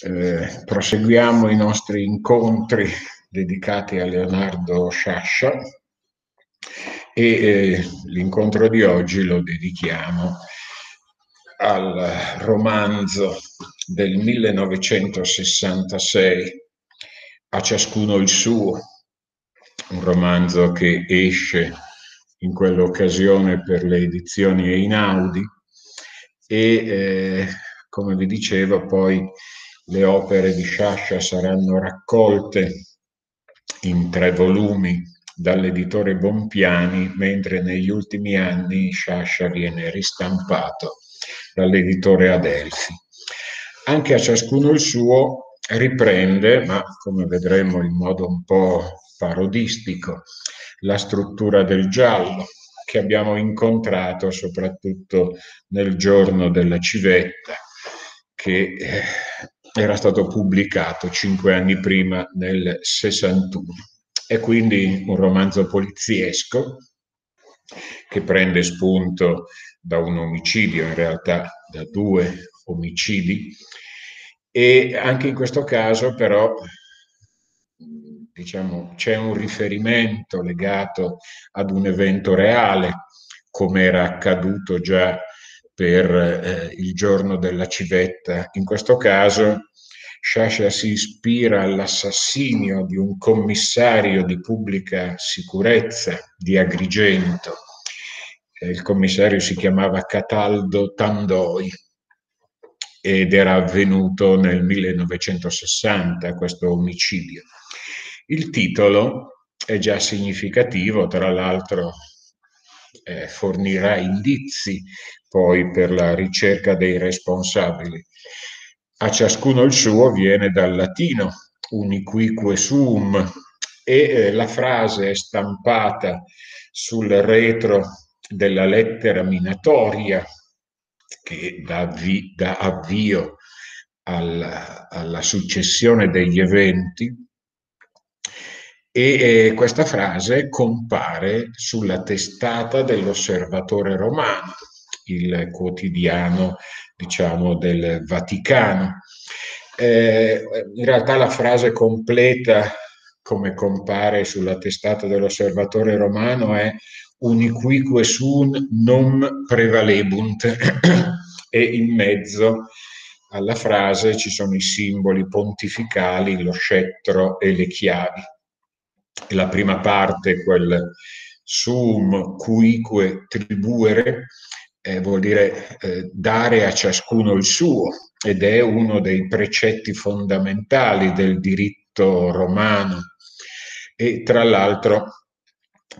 eh, proseguiamo i nostri incontri dedicati a Leonardo Sciascia e eh, l'incontro di oggi lo dedichiamo al romanzo del 1966, A ciascuno il suo, un romanzo che esce in quell'occasione per le edizioni Einaudi e eh, come vi dicevo poi le opere di Sciascia saranno raccolte in tre volumi dall'editore Bompiani, mentre negli ultimi anni Sciascia viene ristampato dall'editore Adelfi. Anche a ciascuno il suo riprende, ma come vedremo in modo un po' parodistico, la struttura del giallo che abbiamo incontrato soprattutto nel giorno della civetta che eh, era stato pubblicato cinque anni prima nel 61. È quindi un romanzo poliziesco che prende spunto da un omicidio, in realtà da due omicidi, e anche in questo caso però diciamo, c'è un riferimento legato ad un evento reale, come era accaduto già per eh, il giorno della civetta. In questo caso Sciascia si ispira all'assassinio di un commissario di pubblica sicurezza di Agrigento. Il commissario si chiamava Cataldo Tandoi ed era avvenuto nel 1960 questo omicidio. Il titolo è già significativo, tra l'altro eh, fornirà indizi poi per la ricerca dei responsabili. A ciascuno il suo viene dal latino uniquique sum e eh, la frase è stampata sul retro della lettera minatoria che dà, avvi- dà avvio alla, alla successione degli eventi e eh, questa frase compare sulla testata dell'Osservatore Romano, il quotidiano, diciamo, del Vaticano. Eh, in realtà la frase completa, come compare sulla testata dell'Osservatore Romano, è uniquique sun non prevalebunt e in mezzo alla frase ci sono i simboli pontificali, lo scettro e le chiavi la prima parte, quel sum cuique tribuere, eh, vuol dire eh, dare a ciascuno il suo ed è uno dei precetti fondamentali del diritto romano. E tra l'altro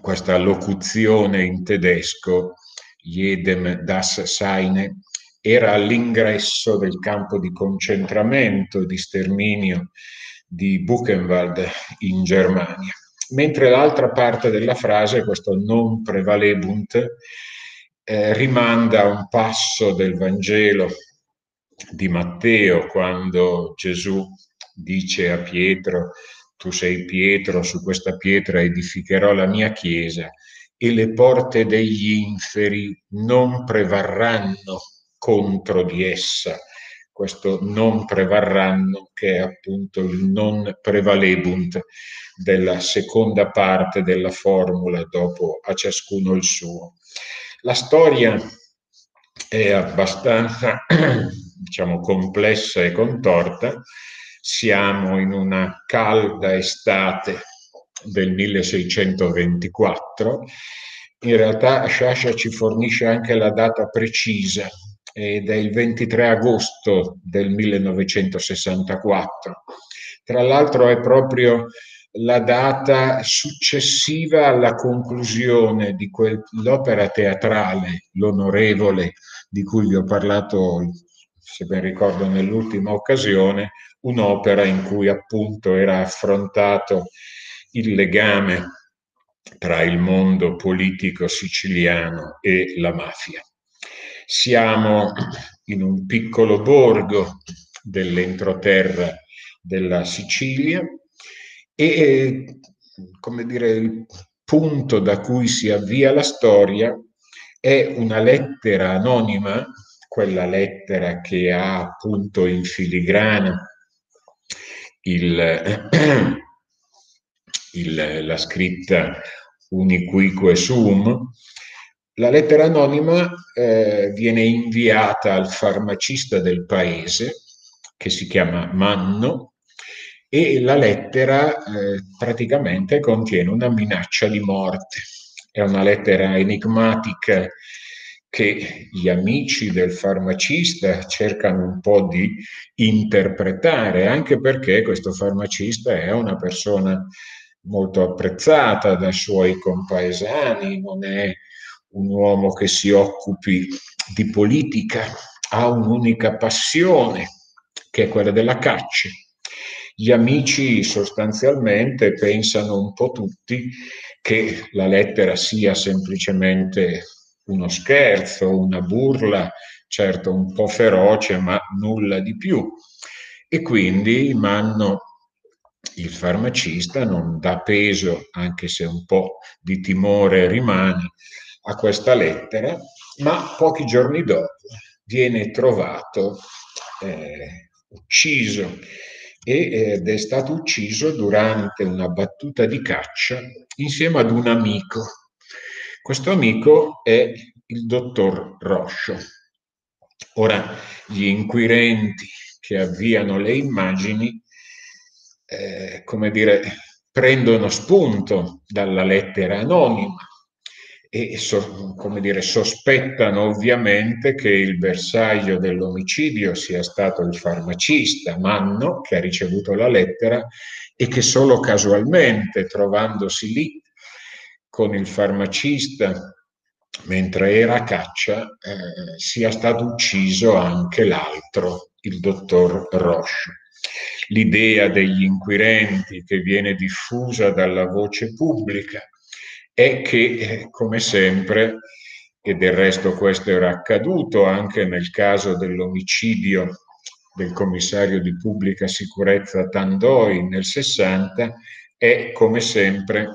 questa locuzione in tedesco, jedem das seine, era all'ingresso del campo di concentramento, di sterminio di Buchenwald in Germania mentre l'altra parte della frase, questo non prevalebunt, eh, rimanda a un passo del Vangelo di Matteo quando Gesù dice a Pietro, tu sei Pietro, su questa pietra edificherò la mia chiesa e le porte degli inferi non prevarranno contro di essa. Questo non prevarranno che è appunto il non prevalebunt della seconda parte della formula dopo a ciascuno il suo. La storia è abbastanza, diciamo, complessa e contorta. Siamo in una calda estate del 1624. In realtà Sciascia ci fornisce anche la data precisa ed è il 23 agosto del 1964. Tra l'altro è proprio la data successiva alla conclusione di quell'opera teatrale, L'Onorevole, di cui vi ho parlato, se ben ricordo, nell'ultima occasione, un'opera in cui appunto era affrontato il legame tra il mondo politico siciliano e la mafia. Siamo in un piccolo borgo dell'entroterra della Sicilia, e, come dire, il punto da cui si avvia la storia è una lettera anonima, quella lettera che ha appunto in filigrana il, il, la scritta uniquique sum, la lettera anonima eh, viene inviata al farmacista del paese, che si chiama Manno, e la lettera eh, praticamente contiene una minaccia di morte. È una lettera enigmatica che gli amici del farmacista cercano un po' di interpretare, anche perché questo farmacista è una persona molto apprezzata dai suoi compaesani, non è un uomo che si occupi di politica, ha un'unica passione, che è quella della caccia. Gli amici sostanzialmente pensano un po' tutti che la lettera sia semplicemente uno scherzo, una burla, certo un po' feroce, ma nulla di più. E quindi Manno, il farmacista, non dà peso, anche se un po' di timore rimane, a questa lettera, ma pochi giorni dopo viene trovato eh, ucciso ed è stato ucciso durante una battuta di caccia insieme ad un amico. Questo amico è il dottor Roscio. Ora, gli inquirenti che avviano le immagini, eh, come dire, prendono spunto dalla lettera anonima e so, come dire, sospettano ovviamente che il bersaglio dell'omicidio sia stato il farmacista Manno che ha ricevuto la lettera e che solo casualmente trovandosi lì con il farmacista mentre era a caccia eh, sia stato ucciso anche l'altro, il dottor Roche. L'idea degli inquirenti che viene diffusa dalla voce pubblica è che, eh, come sempre, e del resto questo era accaduto anche nel caso dell'omicidio del commissario di pubblica sicurezza Tandoi nel 60, è come sempre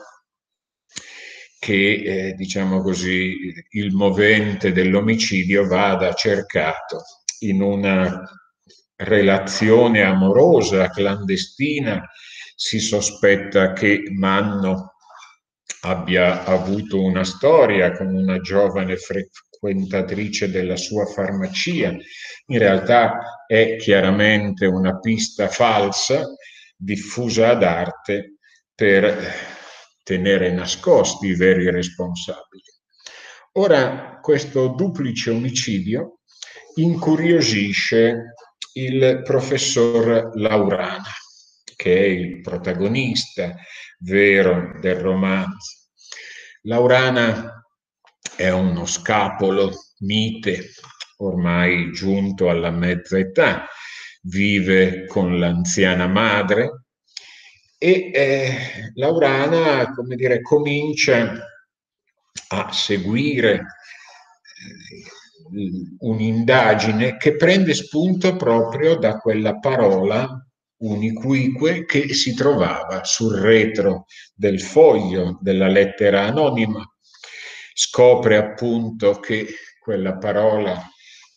che, eh, diciamo così, il movente dell'omicidio vada cercato in una relazione amorosa, clandestina, si sospetta che Manno abbia avuto una storia con una giovane frequentatrice della sua farmacia. In realtà è chiaramente una pista falsa diffusa ad arte per tenere nascosti i veri responsabili. Ora, questo duplice omicidio incuriosisce il professor Laurana, che è il protagonista vero del romanzo. Laurana è uno scapolo mite, ormai giunto alla mezza età, vive con l'anziana madre e eh, Laurana, come dire, comincia a seguire eh, un'indagine che prende spunto proprio da quella parola uniquique che si trovava sul retro del foglio della lettera anonima. Scopre appunto che quella parola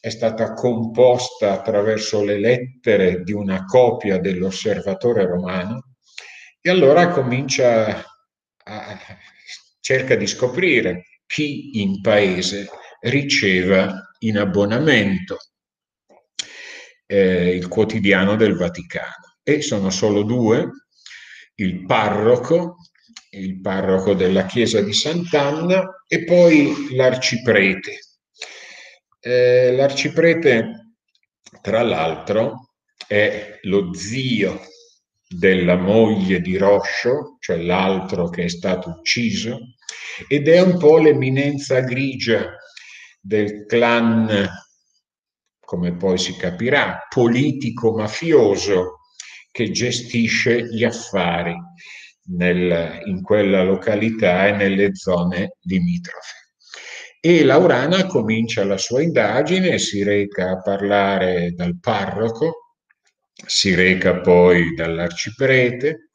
è stata composta attraverso le lettere di una copia dell'osservatore romano e allora comincia a cerca di scoprire chi in paese riceva in abbonamento eh, il quotidiano del Vaticano e sono solo due, il parroco, il parroco della chiesa di Sant'Anna e poi l'arciprete. Eh, l'arciprete, tra l'altro, è lo zio della moglie di Roscio, cioè l'altro che è stato ucciso, ed è un po' l'eminenza grigia del clan, come poi si capirà, politico-mafioso che gestisce gli affari nel, in quella località e nelle zone limitrofe. E Laurana comincia la sua indagine, si reca a parlare dal parroco, si reca poi dall'arciprete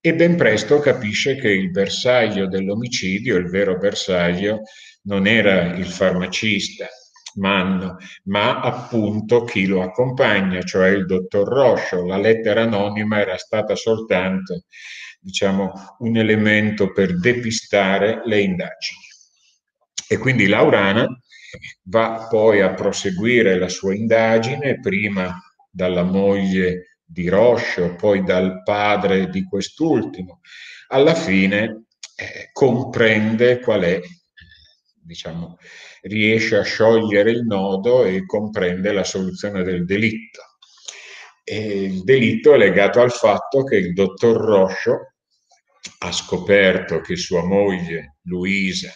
e ben presto capisce che il bersaglio dell'omicidio, il vero bersaglio, non era il farmacista, Manno, ma appunto chi lo accompagna, cioè il dottor Roscio. La lettera anonima era stata soltanto, diciamo, un elemento per depistare le indagini. E quindi Laurana va poi a proseguire la sua indagine, prima dalla moglie di Roscio, poi dal padre di quest'ultimo. Alla fine eh, comprende qual è, diciamo, riesce a sciogliere il nodo e comprende la soluzione del delitto. E il delitto è legato al fatto che il dottor Roscio ha scoperto che sua moglie Luisa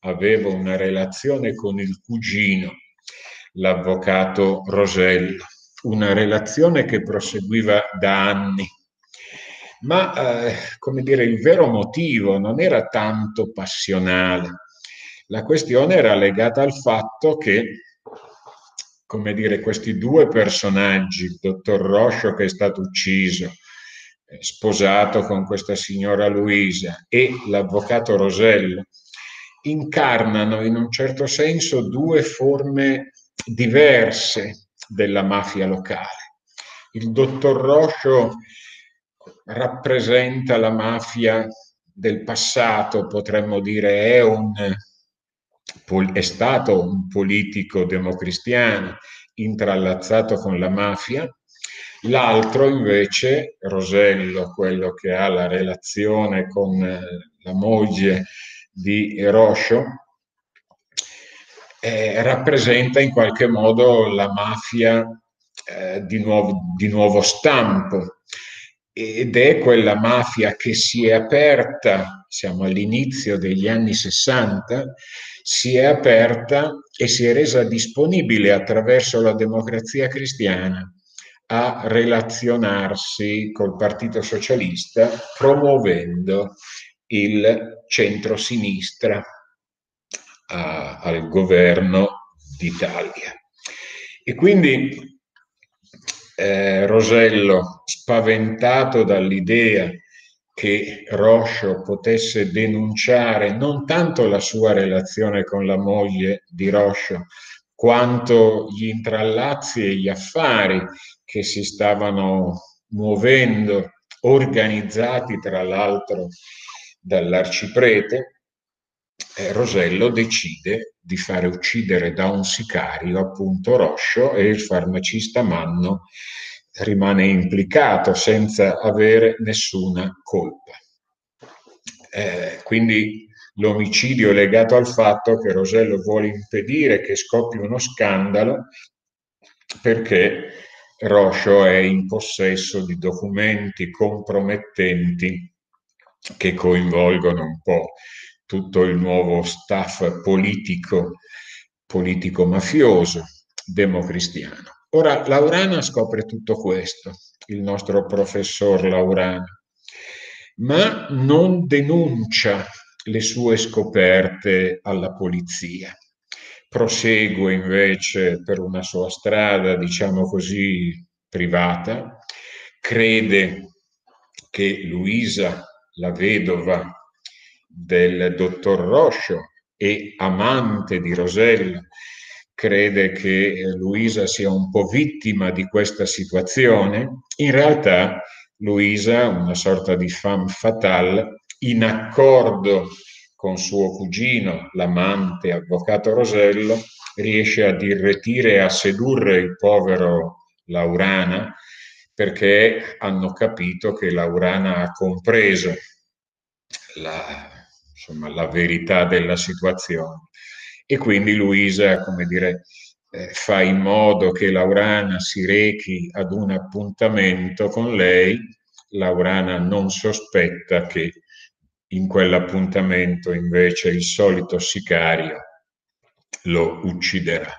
aveva una relazione con il cugino, l'avvocato Rosello, una relazione che proseguiva da anni. Ma, eh, come dire, il vero motivo non era tanto passionale, la questione era legata al fatto che, come dire, questi due personaggi, il dottor Roscio che è stato ucciso, eh, sposato con questa signora Luisa e l'avvocato Rosello, incarnano in un certo senso due forme diverse della mafia locale. Il dottor Roscio rappresenta la mafia del passato, potremmo dire, è un è stato un politico democristiano intrallazzato con la mafia, l'altro invece, Rosello, quello che ha la relazione con eh, la moglie di Roscio, eh, rappresenta in qualche modo la mafia eh, di, nuovo, di nuovo stampo. Ed è quella mafia che si è aperta, siamo all'inizio degli anni 60, si è aperta e si è resa disponibile attraverso la democrazia cristiana a relazionarsi col Partito Socialista promuovendo il centro-sinistra al governo d'Italia. E quindi eh, Rosello, spaventato dall'idea che Roscio potesse denunciare non tanto la sua relazione con la moglie di Roscio, quanto gli intrallazzi e gli affari che si stavano muovendo, organizzati tra l'altro dall'arciprete, eh, Rosello decide di fare uccidere da un sicario appunto Roscio e il farmacista Manno rimane implicato senza avere nessuna colpa. Eh, quindi l'omicidio è legato al fatto che Rosello vuole impedire che scoppi uno scandalo perché Roscio è in possesso di documenti compromettenti che coinvolgono un po' tutto il nuovo staff politico, politico mafioso, democristiano. Ora, Laurana scopre tutto questo, il nostro professor Laurana, ma non denuncia le sue scoperte alla polizia. Prosegue invece per una sua strada, diciamo così, privata, crede che Luisa, la vedova del dottor Roscio e amante di Rosella, crede che Luisa sia un po' vittima di questa situazione, in realtà Luisa, una sorta di femme fatale, in accordo con suo cugino, l'amante avvocato Rosello, riesce a dirretire e a sedurre il povero Laurana perché hanno capito che Laurana ha compreso la, insomma, la verità della situazione e quindi Luisa, come dire, eh, fa in modo che Laurana si rechi ad un appuntamento con lei. Laurana non sospetta che in quell'appuntamento invece il solito sicario lo ucciderà.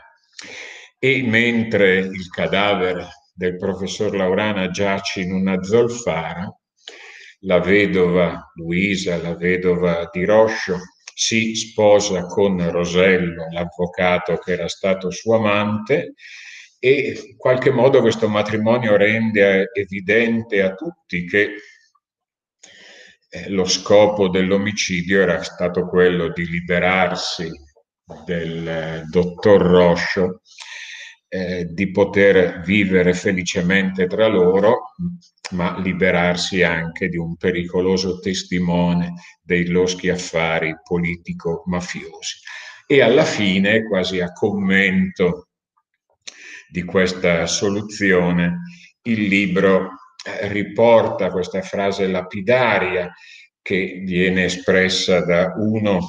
E mentre il cadavere del professor Laurana giace in una zolfara, la vedova Luisa, la vedova di Roscio, si sposa con Rosello, l'avvocato che era stato suo amante, e in qualche modo questo matrimonio rende evidente a tutti che eh, lo scopo dell'omicidio era stato quello di liberarsi del dottor Roscio eh, di poter vivere felicemente tra loro, ma liberarsi anche di un pericoloso testimone dei loschi affari politico-mafiosi. E alla fine, quasi a commento di questa soluzione, il libro eh, riporta questa frase lapidaria che viene espressa da uno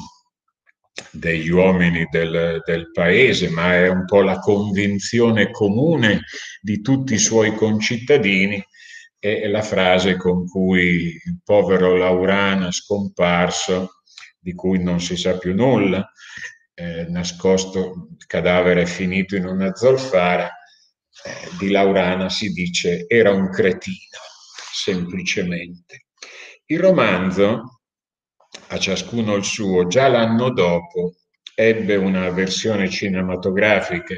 degli uomini del, del, paese, ma è un po' la convinzione comune di tutti i suoi concittadini, è la frase con cui il povero Laurana scomparso, di cui non si sa più nulla, eh, nascosto, il cadavere finito in una zolfara, eh, di Laurana si dice era un cretino, semplicemente. Il romanzo, a ciascuno il suo, già l'anno dopo ebbe una versione cinematografica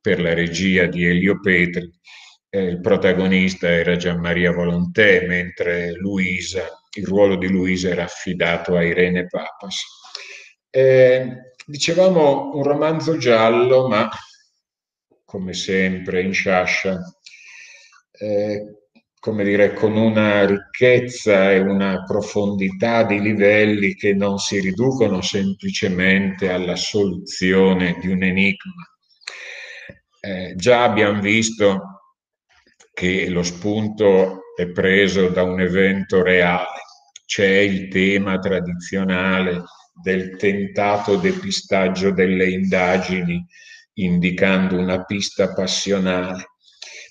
per la regia di Elio Petri. Eh, il protagonista era Gianmaria Volontè, mentre Luisa, il ruolo di Luisa era affidato a Irene Papas. Eh, dicevamo un romanzo giallo, ma come sempre in Sciascia, eh, come dire, con una ricchezza e una profondità di livelli che non si riducono semplicemente alla soluzione di un enigma. Eh, già abbiamo visto che lo spunto è preso da un evento reale, c'è il tema tradizionale del tentato depistaggio delle indagini indicando una pista passionale.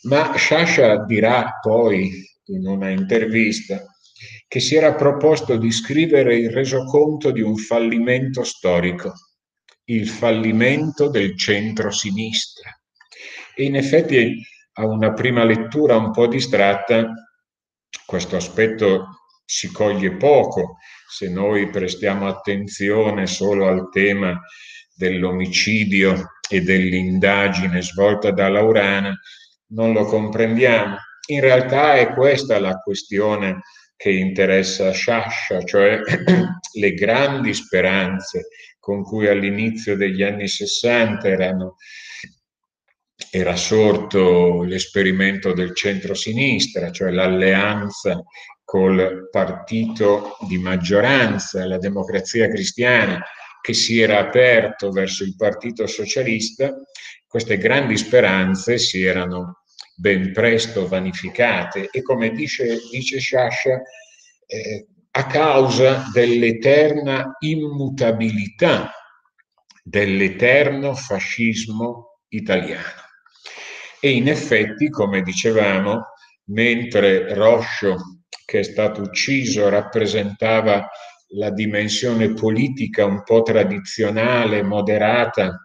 Ma Sciascia dirà poi in una intervista che si era proposto di scrivere il resoconto di un fallimento storico, il fallimento del centro-sinistra. E in effetti a una prima lettura un po' distratta questo aspetto si coglie poco se noi prestiamo attenzione solo al tema dell'omicidio e dell'indagine svolta da Laurana, non lo comprendiamo. In realtà è questa la questione che interessa Sciascia, cioè le grandi speranze con cui all'inizio degli anni 60 erano, era sorto l'esperimento del centro-sinistra, cioè l'alleanza col partito di maggioranza, la democrazia cristiana, che si era aperto verso il Partito Socialista, queste grandi speranze si erano ben presto vanificate e come dice, dice Sciascia, eh, a causa dell'eterna immutabilità dell'eterno fascismo italiano. E in effetti, come dicevamo, mentre Roscio, che è stato ucciso, rappresentava la dimensione politica un po' tradizionale, moderata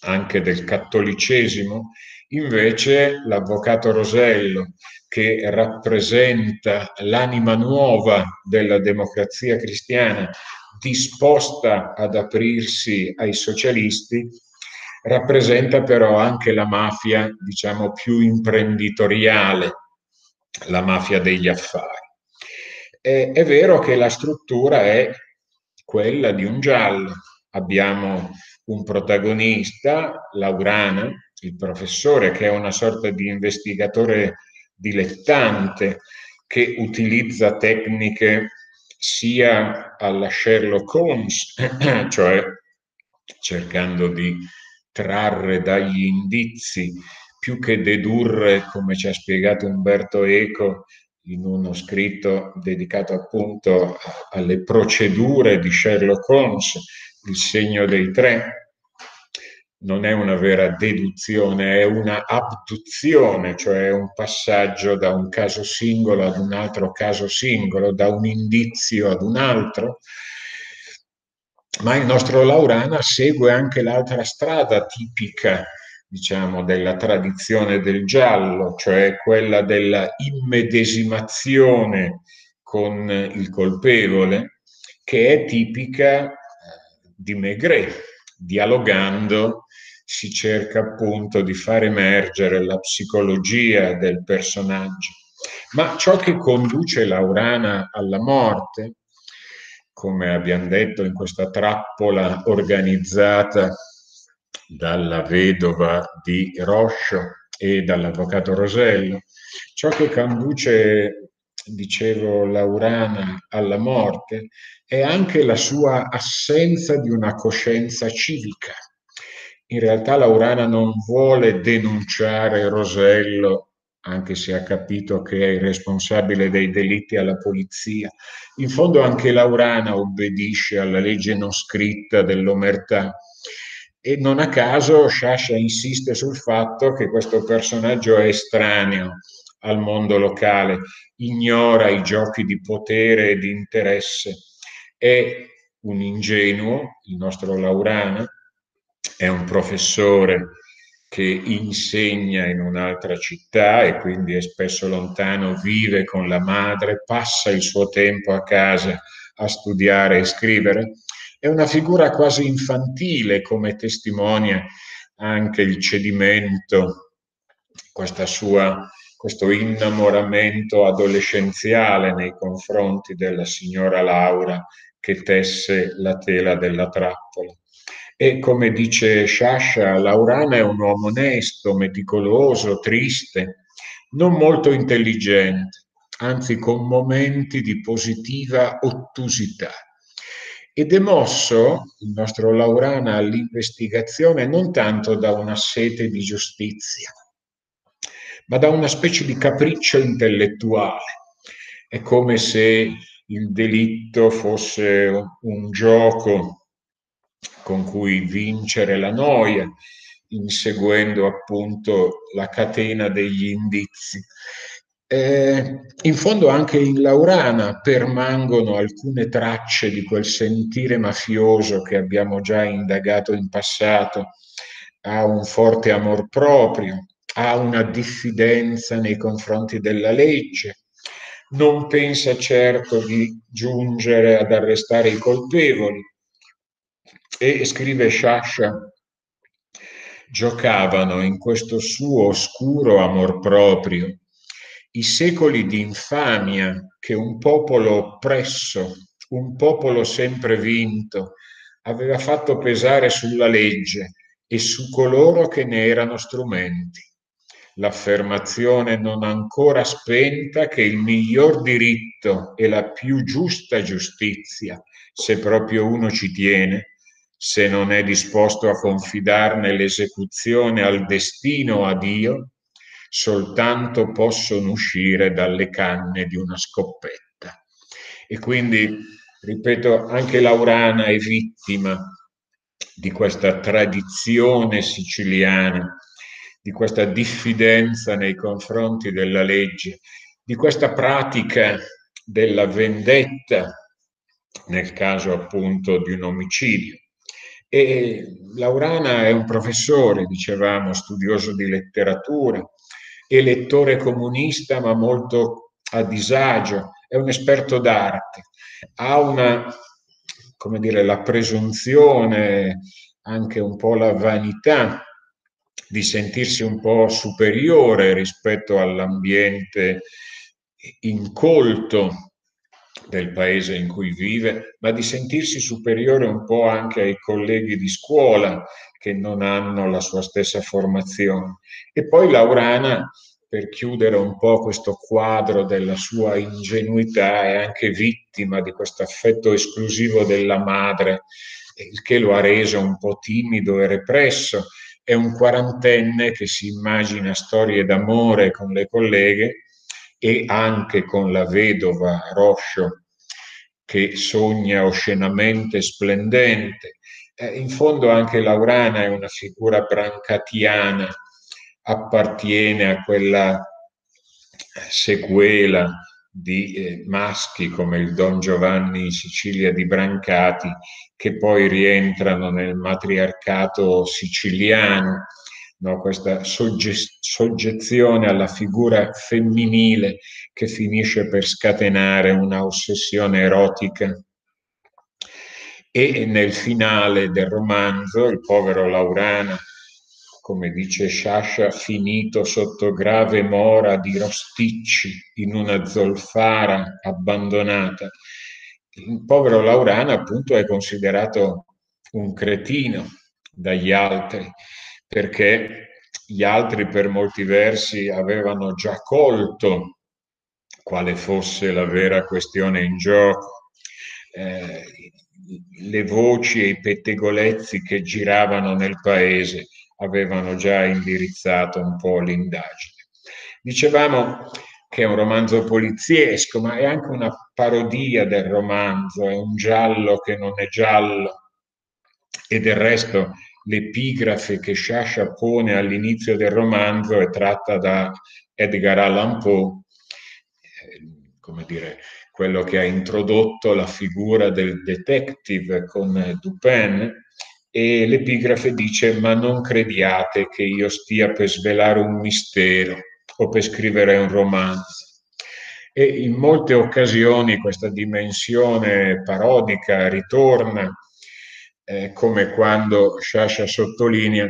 anche del cattolicesimo, invece l'avvocato Rosello, che rappresenta l'anima nuova della democrazia cristiana, disposta ad aprirsi ai socialisti, rappresenta però anche la mafia, diciamo, più imprenditoriale, la mafia degli affari. Eh, è vero che la struttura è quella di un giallo. Abbiamo un protagonista, Laurana, il professore, che è una sorta di investigatore dilettante che utilizza tecniche sia alla Sherlock Holmes, cioè cercando di trarre dagli indizi più che dedurre, come ci ha spiegato Umberto Eco, in uno scritto dedicato appunto alle procedure di Sherlock Holmes, il segno dei tre, non è una vera deduzione, è una abduzione, cioè un passaggio da un caso singolo ad un altro caso singolo, da un indizio ad un altro. Ma il nostro Laurana segue anche l'altra strada tipica diciamo, della tradizione del giallo, cioè quella della immedesimazione con il colpevole, che è tipica eh, di Maigret. Dialogando si cerca appunto di far emergere la psicologia del personaggio. Ma ciò che conduce Laurana alla morte come abbiamo detto, in questa trappola organizzata dalla vedova di Roscio e dall'avvocato Rosello. Ciò che conduce, dicevo, Laurana alla morte è anche la sua assenza di una coscienza civica. In realtà Laurana non vuole denunciare Rosello anche se ha capito che è il responsabile dei delitti alla polizia. In fondo anche Laurana obbedisce alla legge non scritta dell'omertà e non a caso Sciascia insiste sul fatto che questo personaggio è estraneo al mondo locale, ignora i giochi di potere e di interesse, è un ingenuo, il nostro Laurana, è un professore che insegna in un'altra città e quindi è spesso lontano, vive con la madre, passa il suo tempo a casa a studiare e scrivere. È una figura quasi infantile come testimonia anche il cedimento, sua, questo innamoramento adolescenziale nei confronti della signora Laura che tesse la tela della trappola. E come dice Sciascia, Laurana è un uomo onesto, meticoloso, triste, non molto intelligente, anzi con momenti di positiva ottusità. Ed è mosso il nostro Laurana all'investigazione non tanto da una sete di giustizia, ma da una specie di capriccio intellettuale. È come se il delitto fosse un gioco con cui vincere la noia, inseguendo appunto la catena degli indizi. Eh, in fondo anche in Laurana permangono alcune tracce di quel sentire mafioso che abbiamo già indagato in passato. Ha un forte amor proprio, ha una diffidenza nei confronti della legge, non pensa certo di giungere ad arrestare i colpevoli, e scrive Sciascia, giocavano in questo suo oscuro amor proprio i secoli di infamia che un popolo oppresso, un popolo sempre vinto, aveva fatto pesare sulla legge e su coloro che ne erano strumenti. L'affermazione non ancora spenta che il miglior diritto e la più giusta giustizia, se proprio uno ci tiene, se non è disposto a confidarne l'esecuzione al destino a Dio, soltanto possono uscire dalle canne di una scoppetta. E quindi, ripeto, anche Laurana è vittima di questa tradizione siciliana, di questa diffidenza nei confronti della legge, di questa pratica della vendetta nel caso appunto di un omicidio. E Laurana è un professore, dicevamo, studioso di letteratura, e lettore comunista, ma molto a disagio, è un esperto d'arte, ha una, come dire, la presunzione, anche un po' la vanità di sentirsi un po' superiore rispetto all'ambiente incolto del paese in cui vive, ma di sentirsi superiore un po' anche ai colleghi di scuola che non hanno la sua stessa formazione. E poi Laurana, per chiudere un po' questo quadro della sua ingenuità, è anche vittima di questo affetto esclusivo della madre, il che lo ha reso un po' timido e represso. È un quarantenne che si immagina storie d'amore con le colleghe e anche con la vedova Roscio che sogna oscenamente splendente. Eh, in fondo anche Laurana è una figura brancatiana, appartiene a quella sequela di eh, maschi come il Don Giovanni in Sicilia di Brancati, che poi rientrano nel matriarcato siciliano no? questa sogge- soggezione alla figura femminile che finisce per scatenare una ossessione erotica. E nel finale del romanzo, il povero Laurana, come dice Sciascia, finito sotto grave mora di rosticci in una zolfara abbandonata, il povero Laurana appunto è considerato un cretino dagli altri, perché gli altri per molti versi avevano già colto quale fosse la vera questione in gioco. Eh, le voci e i pettegolezzi che giravano nel paese avevano già indirizzato un po' l'indagine. Dicevamo che è un romanzo poliziesco, ma è anche una parodia del romanzo, è un giallo che non è giallo. E del resto l'epigrafe che Sciascia pone all'inizio del romanzo è tratta da Edgar Allan Poe, eh, come dire, quello che ha introdotto la figura del detective con Dupin, e l'epigrafe dice ma non crediate che io stia per svelare un mistero o per scrivere un romanzo. E in molte occasioni questa dimensione parodica ritorna, eh, come quando Sciascia sottolinea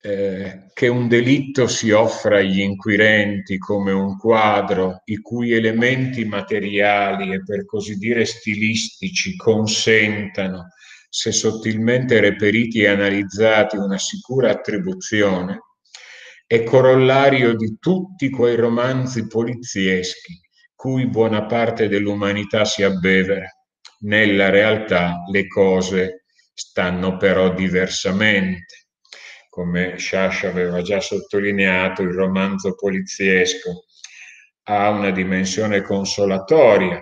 eh, che un delitto si offra agli inquirenti come un quadro i cui elementi materiali e per così dire stilistici consentano, se sottilmente reperiti e analizzati, una sicura attribuzione, è corollario di tutti quei romanzi polizieschi cui buona parte dell'umanità si abbevera. Nella realtà le cose stanno però diversamente. Come Sciascia aveva già sottolineato, il romanzo poliziesco ha una dimensione consolatoria,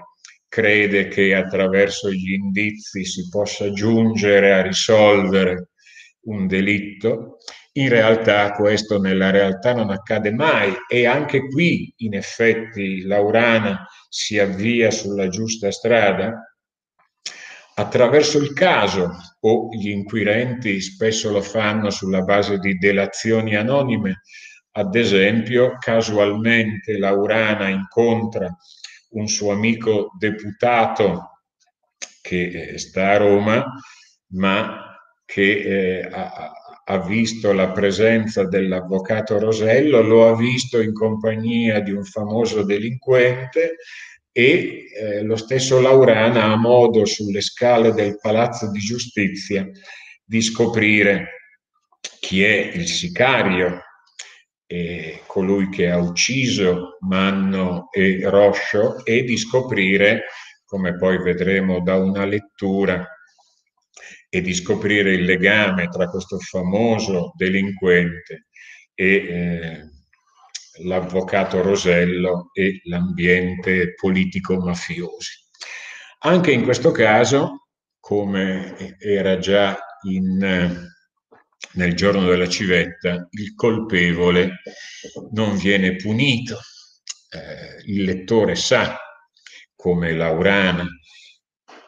crede che attraverso gli indizi si possa giungere a risolvere un delitto in realtà questo nella realtà non accade mai e anche qui in effetti Laurana si avvia sulla giusta strada attraverso il caso o gli inquirenti spesso lo fanno sulla base di delazioni anonime. Ad esempio, casualmente Laurana incontra un suo amico deputato che sta a Roma, ma che eh, ha, ha visto la presenza dell'avvocato Rosello, lo ha visto in compagnia di un famoso delinquente e eh, lo stesso Laurana ha modo sulle scale del Palazzo di Giustizia di scoprire chi è il sicario, e colui che ha ucciso Manno e Roscio e di scoprire, come poi vedremo da una lettura, e di scoprire il legame tra questo famoso delinquente e eh, l'avvocato Rosello e l'ambiente politico-mafiosi. Anche in questo caso, come era già in, nel giorno della civetta, il colpevole non viene punito. Eh, il lettore sa, come Laurana,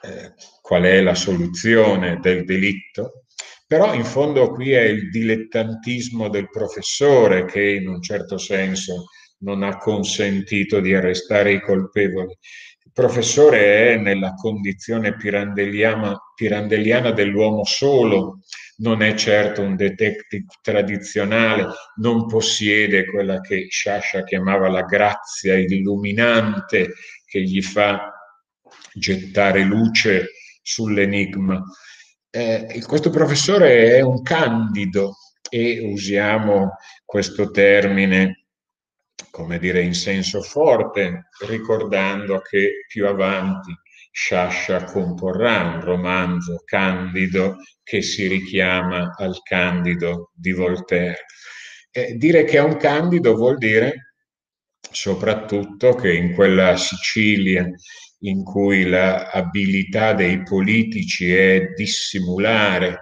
eh, qual è la soluzione del delitto, però in fondo qui è il dilettantismo del professore che in un certo senso non ha consentito di arrestare i colpevoli. Il professore è nella condizione pirandelliana, pirandelliana dell'uomo solo, non è certo un detective tradizionale, non possiede quella che Sciascia chiamava la grazia illuminante che gli fa gettare luce sull'enigma. Eh, questo professore è un candido e usiamo questo termine, come dire, in senso forte, ricordando che più avanti Sciascia comporrà un romanzo candido che si richiama al candido di Voltaire. Eh, dire che è un candido vuol dire soprattutto che in quella Sicilia in cui l'abilità dei politici è dissimulare,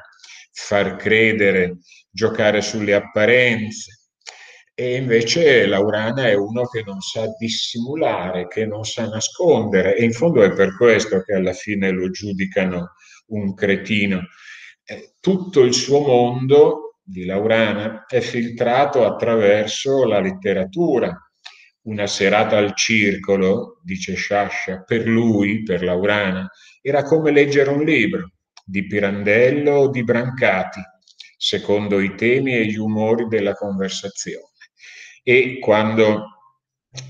far credere, giocare sulle apparenze. E invece Laurana è uno che non sa dissimulare, che non sa nascondere e in fondo è per questo che alla fine lo giudicano un cretino. Eh, tutto il suo mondo di Laurana è filtrato attraverso la letteratura, una serata al circolo, dice Sciascia, per lui, per Laurana, era come leggere un libro di Pirandello o di Brancati, secondo i temi e gli umori della conversazione. E quando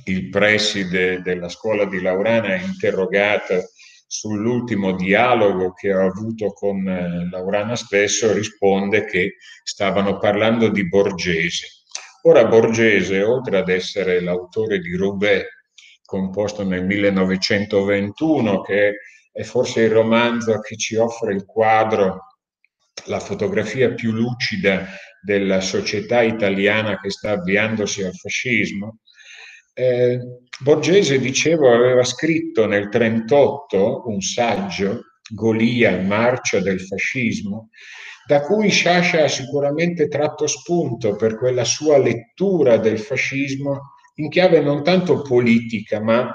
il preside della scuola di Laurana interrogato sull'ultimo dialogo che ho avuto con eh, Laurana stesso, risponde che stavano parlando di Borgese. Ora Borgese, oltre ad essere l'autore di Roubaix, composto nel 1921, che è forse il romanzo che ci offre il quadro, la fotografia più lucida della società italiana che sta avviandosi al fascismo, eh, Borgese, dicevo, aveva scritto nel 1938 un saggio, Golia, marcia del fascismo, da cui Sciascia ha sicuramente tratto spunto per quella sua lettura del fascismo in chiave non tanto politica, ma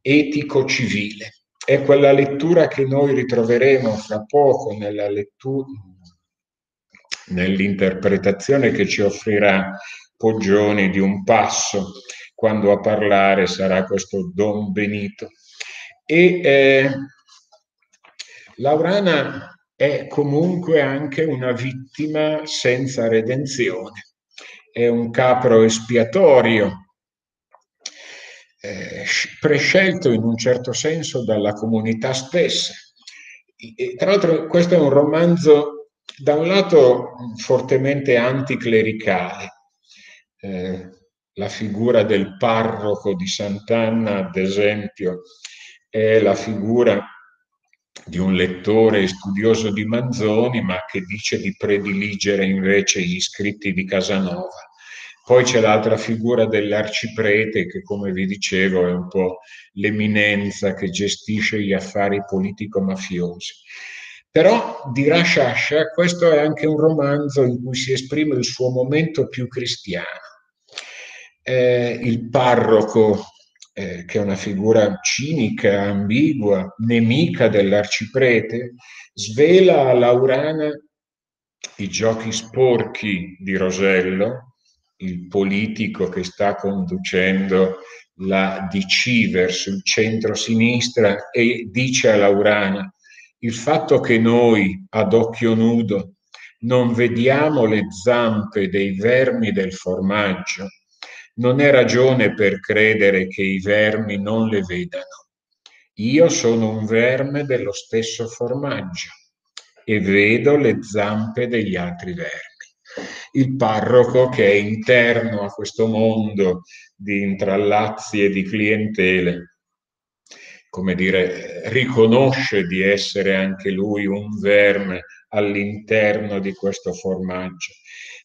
etico-civile. È quella lettura che noi ritroveremo fra poco nella lettura, nell'interpretazione che ci offrirà Poggioni di un passo. Quando a parlare sarà questo Don Benito. E eh, Laurana è comunque anche una vittima senza redenzione, è un capro espiatorio, eh, prescelto in un certo senso dalla comunità stessa. E, tra l'altro questo è un romanzo da un lato fortemente anticlericale, eh, la figura del parroco di Sant'Anna, ad esempio, è la figura di un lettore studioso di Manzoni, ma che dice di prediligere invece gli scritti di Casanova. Poi c'è l'altra figura dell'arciprete che, come vi dicevo, è un po' l'eminenza che gestisce gli affari politico-mafiosi. Però dirà Sciascia, questo è anche un romanzo in cui si esprime il suo momento più cristiano eh, il parroco, eh, che è una figura cinica, ambigua, nemica dell'arciprete, svela a Laurana i giochi sporchi di Rosello, il politico che sta conducendo la DC verso il centro-sinistra e dice a Laurana il fatto che noi ad occhio nudo non vediamo le zampe dei vermi del formaggio non è ragione per credere che i vermi non le vedano. Io sono un verme dello stesso formaggio e vedo le zampe degli altri vermi. Il parroco che è interno a questo mondo di intrallazzi e di clientele, come dire, riconosce di essere anche lui un verme all'interno di questo formaggio.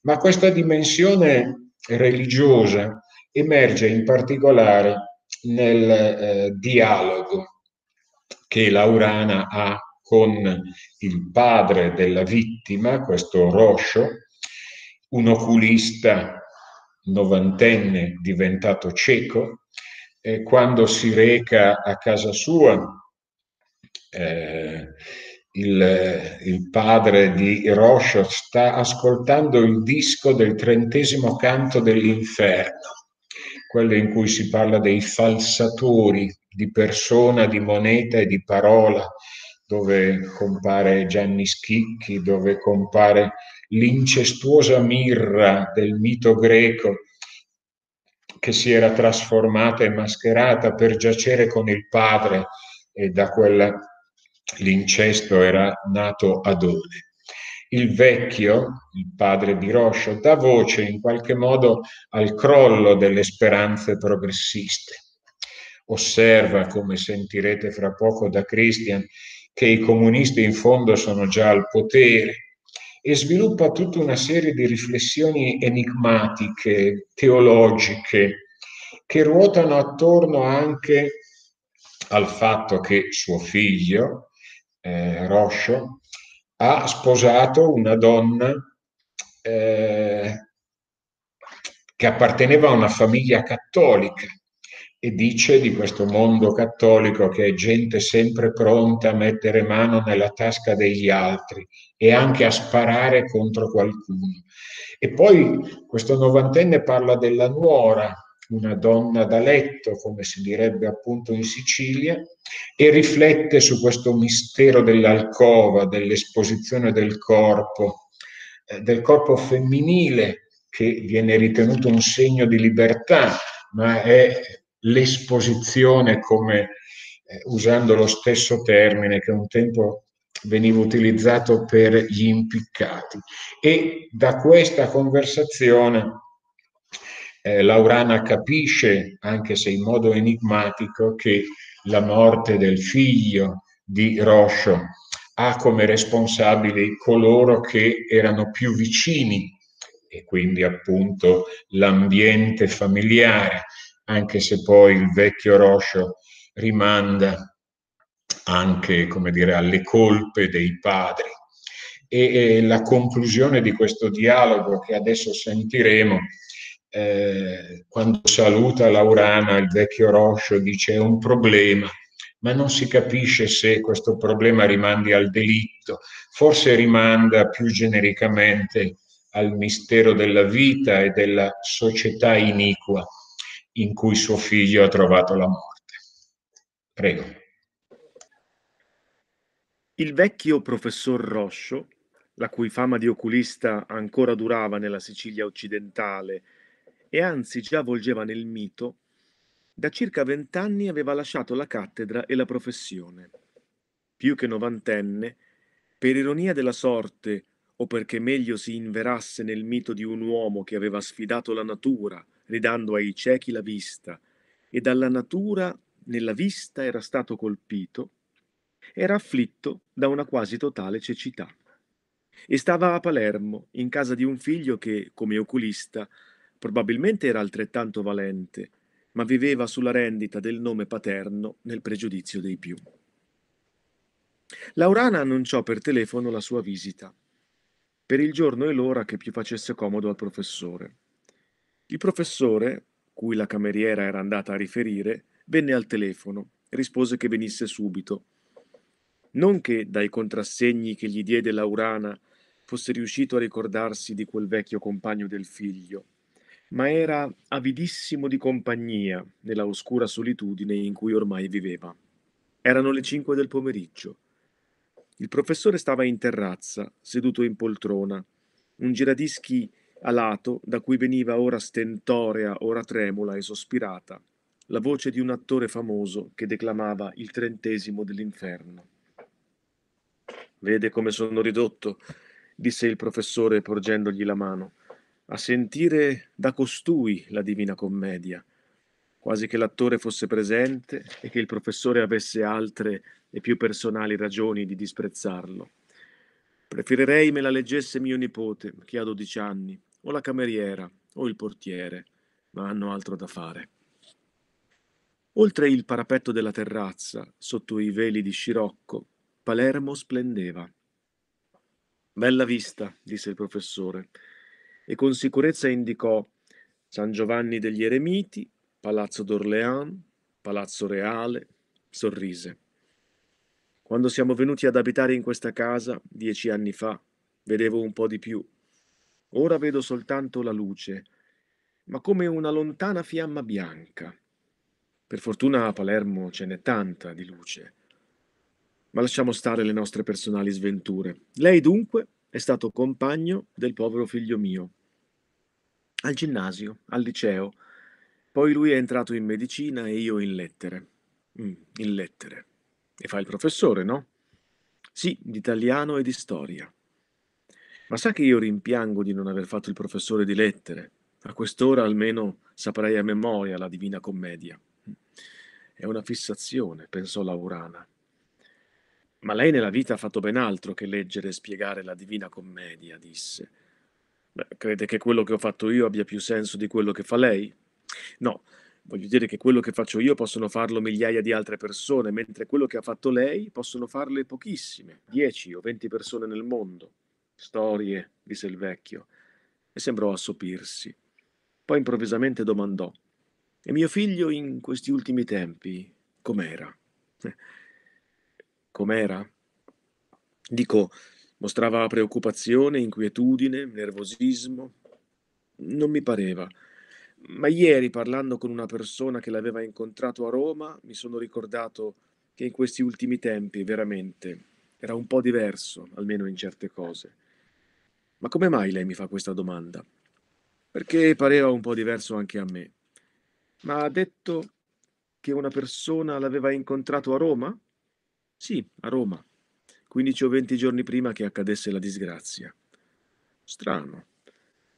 Ma questa dimensione religiosa emerge in particolare nel eh, dialogo che Laurana ha con il padre della vittima, questo Roscio, un oculista novantenne diventato cieco, eh, quando si reca a casa sua, eh, il, il, padre di Roscio sta ascoltando il disco del trentesimo canto dell'inferno quello in cui si parla dei falsatori di persona, di moneta e di parola, dove compare Gianni Schicchi, dove compare l'incestuosa mirra del mito greco che si era trasformata e mascherata per giacere con il padre e da quella l'incesto era nato Adone il vecchio, il padre di Roscio, dà voce in qualche modo al crollo delle speranze progressiste. Osserva, come sentirete fra poco da Christian, che i comunisti in fondo sono già al potere e sviluppa tutta una serie di riflessioni enigmatiche, teologiche, che ruotano attorno anche al fatto che suo figlio, eh, Roscio, ha sposato una donna eh, che apparteneva a una famiglia cattolica e dice di questo mondo cattolico che è gente sempre pronta a mettere mano nella tasca degli altri e anche a sparare contro qualcuno. E poi questo novantenne parla della nuora, una donna da letto, come si direbbe appunto in Sicilia, e riflette su questo mistero dell'alcova, dell'esposizione del corpo, eh, del corpo femminile che viene ritenuto un segno di libertà ma è l'esposizione come, eh, usando lo stesso termine che un tempo veniva utilizzato per gli impiccati. E da questa conversazione eh, Laurana capisce, anche se in modo enigmatico, che la morte del figlio di Roscio ha come responsabili coloro che erano più vicini e quindi appunto l'ambiente familiare, anche se poi il vecchio Roscio rimanda anche, come dire, alle colpe dei padri. E, e la conclusione di questo dialogo che adesso sentiremo, eh, quando saluta Laurana, il vecchio Roscio dice è un problema, ma non si capisce se questo problema rimandi al delitto, forse rimanda più genericamente al mistero della vita e della società iniqua in cui suo figlio ha trovato la morte. Prego. Il vecchio professor Roscio, la cui fama di oculista ancora durava nella Sicilia occidentale e anzi già volgeva nel mito, da circa vent'anni aveva lasciato la cattedra e la professione. Più che novantenne, per ironia della sorte o perché meglio si inverasse nel mito di un uomo che aveva sfidato la natura, ridando ai ciechi la vista, e dalla natura nella vista era stato colpito, era afflitto da una quasi totale cecità. E stava a Palermo, in casa di un figlio che, come oculista, probabilmente era altrettanto valente, ma viveva sulla rendita del nome paterno nel pregiudizio dei più. Laurana annunciò per telefono la sua visita, per il giorno e l'ora che più facesse comodo al professore. Il professore, cui la cameriera era andata a riferire, venne al telefono, rispose che venisse subito. Non che dai contrassegni che gli diede Laurana fosse riuscito a ricordarsi di quel vecchio compagno del figlio, ma era avidissimo di compagnia nella oscura solitudine in cui ormai viveva. Erano le cinque del pomeriggio. Il professore stava in terrazza, seduto in poltrona, un giradischi a lato da cui veniva ora stentorea, ora tremula e sospirata, la voce di un attore famoso che declamava il trentesimo dell'inferno. Vede come sono ridotto, disse il professore porgendogli la mano a sentire da costui la Divina Commedia, quasi che l'attore fosse presente e che il professore avesse altre e più personali ragioni di disprezzarlo. Preferirei me la leggesse mio nipote, che ha dodici anni, o la cameriera, o il portiere, ma hanno altro da fare. Oltre il parapetto della terrazza, sotto i veli di scirocco, Palermo splendeva. Bella vista, disse il professore, e con sicurezza indicò San Giovanni degli Eremiti, Palazzo d'Orléans, Palazzo Reale, sorrise. Quando siamo venuti ad abitare in questa casa, dieci anni fa, vedevo un po' di più. Ora vedo soltanto la luce, ma come una lontana fiamma bianca. Per fortuna a Palermo ce n'è tanta di luce. Ma lasciamo stare le nostre personali sventure. Lei dunque è stato compagno del povero figlio mio. Al ginnasio, al liceo. Poi lui è entrato in medicina e io in lettere. Mm, in lettere. E fa il professore, no? Sì, di italiano e di storia. Ma sa che io rimpiango di non aver fatto il professore di lettere. A quest'ora almeno saprei a memoria la Divina Commedia. È una fissazione, pensò Laurana. Ma lei nella vita ha fatto ben altro che leggere e spiegare la Divina Commedia, disse. Beh, crede che quello che ho fatto io abbia più senso di quello che fa lei? No, voglio dire che quello che faccio io possono farlo migliaia di altre persone, mentre quello che ha fatto lei possono farle pochissime, dieci o venti persone nel mondo. Storie, disse il vecchio, e sembrò assopirsi. Poi improvvisamente domandò: E mio figlio in questi ultimi tempi com'era? Com'era? Dico, mostrava preoccupazione, inquietudine, nervosismo. Non mi pareva. Ma ieri, parlando con una persona che l'aveva incontrato a Roma, mi sono ricordato che in questi ultimi tempi veramente era un po' diverso, almeno in certe cose. Ma come mai lei mi fa questa domanda? Perché pareva un po' diverso anche a me. Ma ha detto che una persona l'aveva incontrato a Roma? Sì, a Roma, 15 o 20 giorni prima che accadesse la disgrazia. Strano.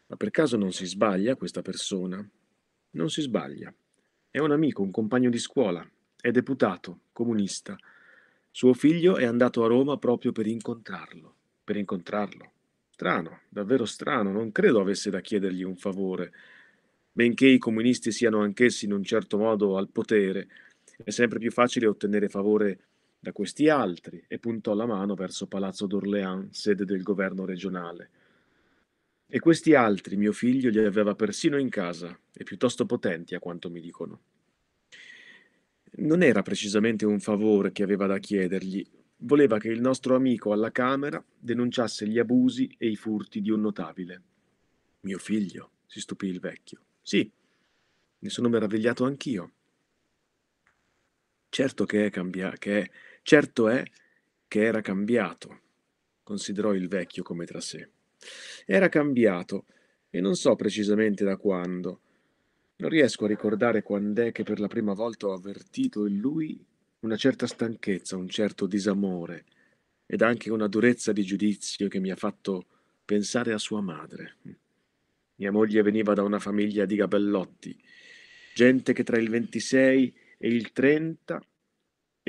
Ma per caso non si sbaglia questa persona? Non si sbaglia. È un amico, un compagno di scuola, è deputato, comunista. Suo figlio è andato a Roma proprio per incontrarlo. Per incontrarlo. Strano, davvero strano, non credo avesse da chiedergli un favore. Benché i comunisti siano anch'essi in un certo modo al potere, è sempre più facile ottenere favore da questi altri e puntò la mano verso Palazzo d'Orléans, sede del governo regionale. E questi altri mio figlio li aveva persino in casa, e piuttosto potenti a quanto mi dicono. Non era precisamente un favore che aveva da chiedergli, voleva che il nostro amico alla Camera denunciasse gli abusi e i furti di un notabile. Mio figlio, si stupì il vecchio. Sì, ne sono meravigliato anch'io. Certo che è cambiato, che è, certo è che era cambiato, considerò il vecchio come tra sé. Era cambiato, e non so precisamente da quando. Non riesco a ricordare quand'è che per la prima volta ho avvertito in lui una certa stanchezza, un certo disamore ed anche una durezza di giudizio che mi ha fatto pensare a sua madre. Mia moglie veniva da una famiglia di gabellotti, gente che tra il 26 e il 30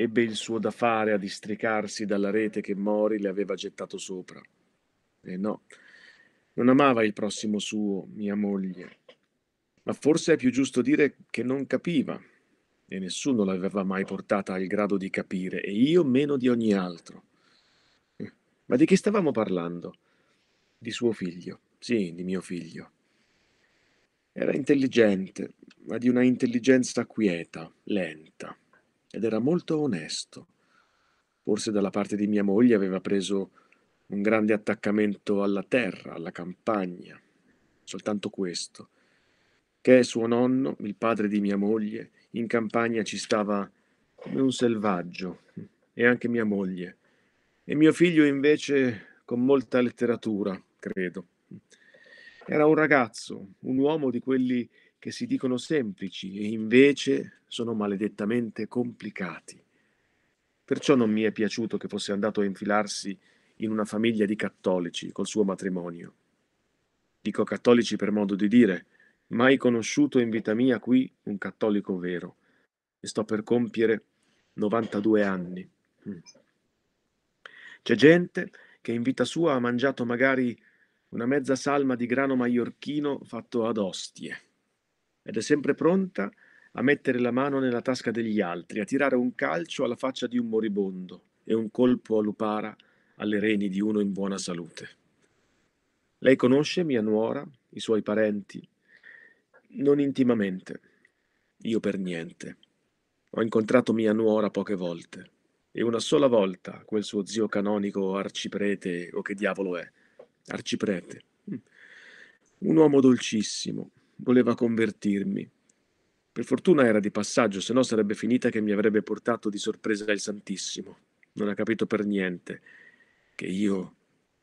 ebbe il suo da fare a districarsi dalla rete che Mori le aveva gettato sopra. E no, non amava il prossimo suo, mia moglie, ma forse è più giusto dire che non capiva e nessuno l'aveva mai portata al grado di capire, e io meno di ogni altro. Ma di che stavamo parlando? Di suo figlio. Sì, di mio figlio. Era intelligente, ma di una intelligenza quieta, lenta, ed era molto onesto. Forse dalla parte di mia moglie aveva preso un grande attaccamento alla terra, alla campagna, soltanto questo, che suo nonno, il padre di mia moglie, in campagna ci stava come un selvaggio, e anche mia moglie. E mio figlio invece con molta letteratura, credo. Era un ragazzo, un uomo di quelli che si dicono semplici e invece sono maledettamente complicati. Perciò non mi è piaciuto che fosse andato a infilarsi in una famiglia di cattolici col suo matrimonio. Dico cattolici per modo di dire, Mai conosciuto in vita mia qui un cattolico vero e sto per compiere 92 anni. Mm. C'è gente che in vita sua ha mangiato magari una mezza salma di grano maiorchino fatto ad ostie ed è sempre pronta a mettere la mano nella tasca degli altri, a tirare un calcio alla faccia di un moribondo e un colpo a lupara alle reni di uno in buona salute. Lei conosce mia nuora, i suoi parenti, non intimamente, io per niente. Ho incontrato mia nuora poche volte, e una sola volta quel suo zio canonico arciprete, o che diavolo è, arciprete. Mm. Un uomo dolcissimo, voleva convertirmi. Per fortuna era di passaggio, se no sarebbe finita che mi avrebbe portato di sorpresa il Santissimo. Non ha capito per niente che io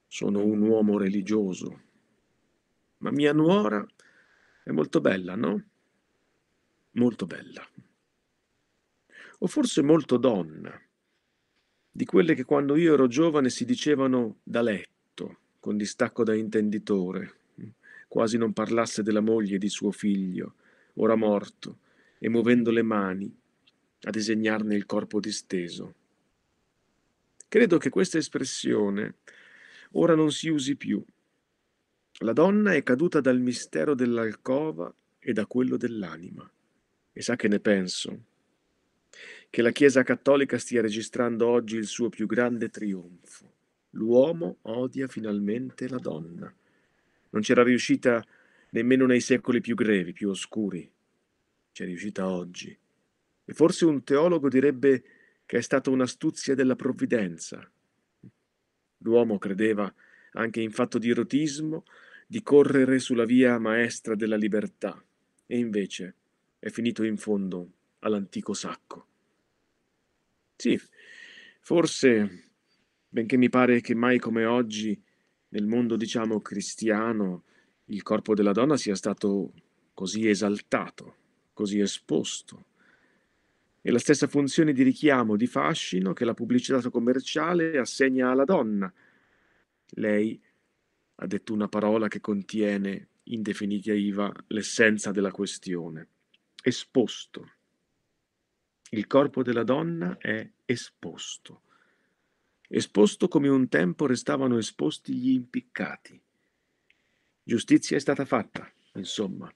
sono un uomo religioso. Ma mia nuora è molto bella, no? Molto bella. O forse molto donna, di quelle che quando io ero giovane si dicevano da letto, con distacco da intenditore, quasi non parlasse della moglie di suo figlio, ora morto, e muovendo le mani a disegnarne il corpo disteso. Credo che questa espressione ora non si usi più la donna è caduta dal mistero dell'alcova e da quello dell'anima. E sa che ne penso? Che la Chiesa cattolica stia registrando oggi il suo più grande trionfo. L'uomo odia finalmente la donna. Non c'era riuscita nemmeno nei secoli più grevi, più oscuri. C'è riuscita oggi. E forse un teologo direbbe che è stata un'astuzia della provvidenza. L'uomo credeva anche in fatto di erotismo di correre sulla via maestra della libertà e invece è finito in fondo all'antico sacco. Sì, forse, benché mi pare che mai come oggi nel mondo diciamo cristiano il corpo della donna sia stato così esaltato, così esposto. E la stessa funzione di richiamo, di fascino che la pubblicità commerciale assegna alla donna. Lei ha detto una parola che contiene in definitiva l'essenza della questione. Esposto. Il corpo della donna è esposto. Esposto come un tempo restavano esposti gli impiccati. Giustizia è stata fatta, insomma.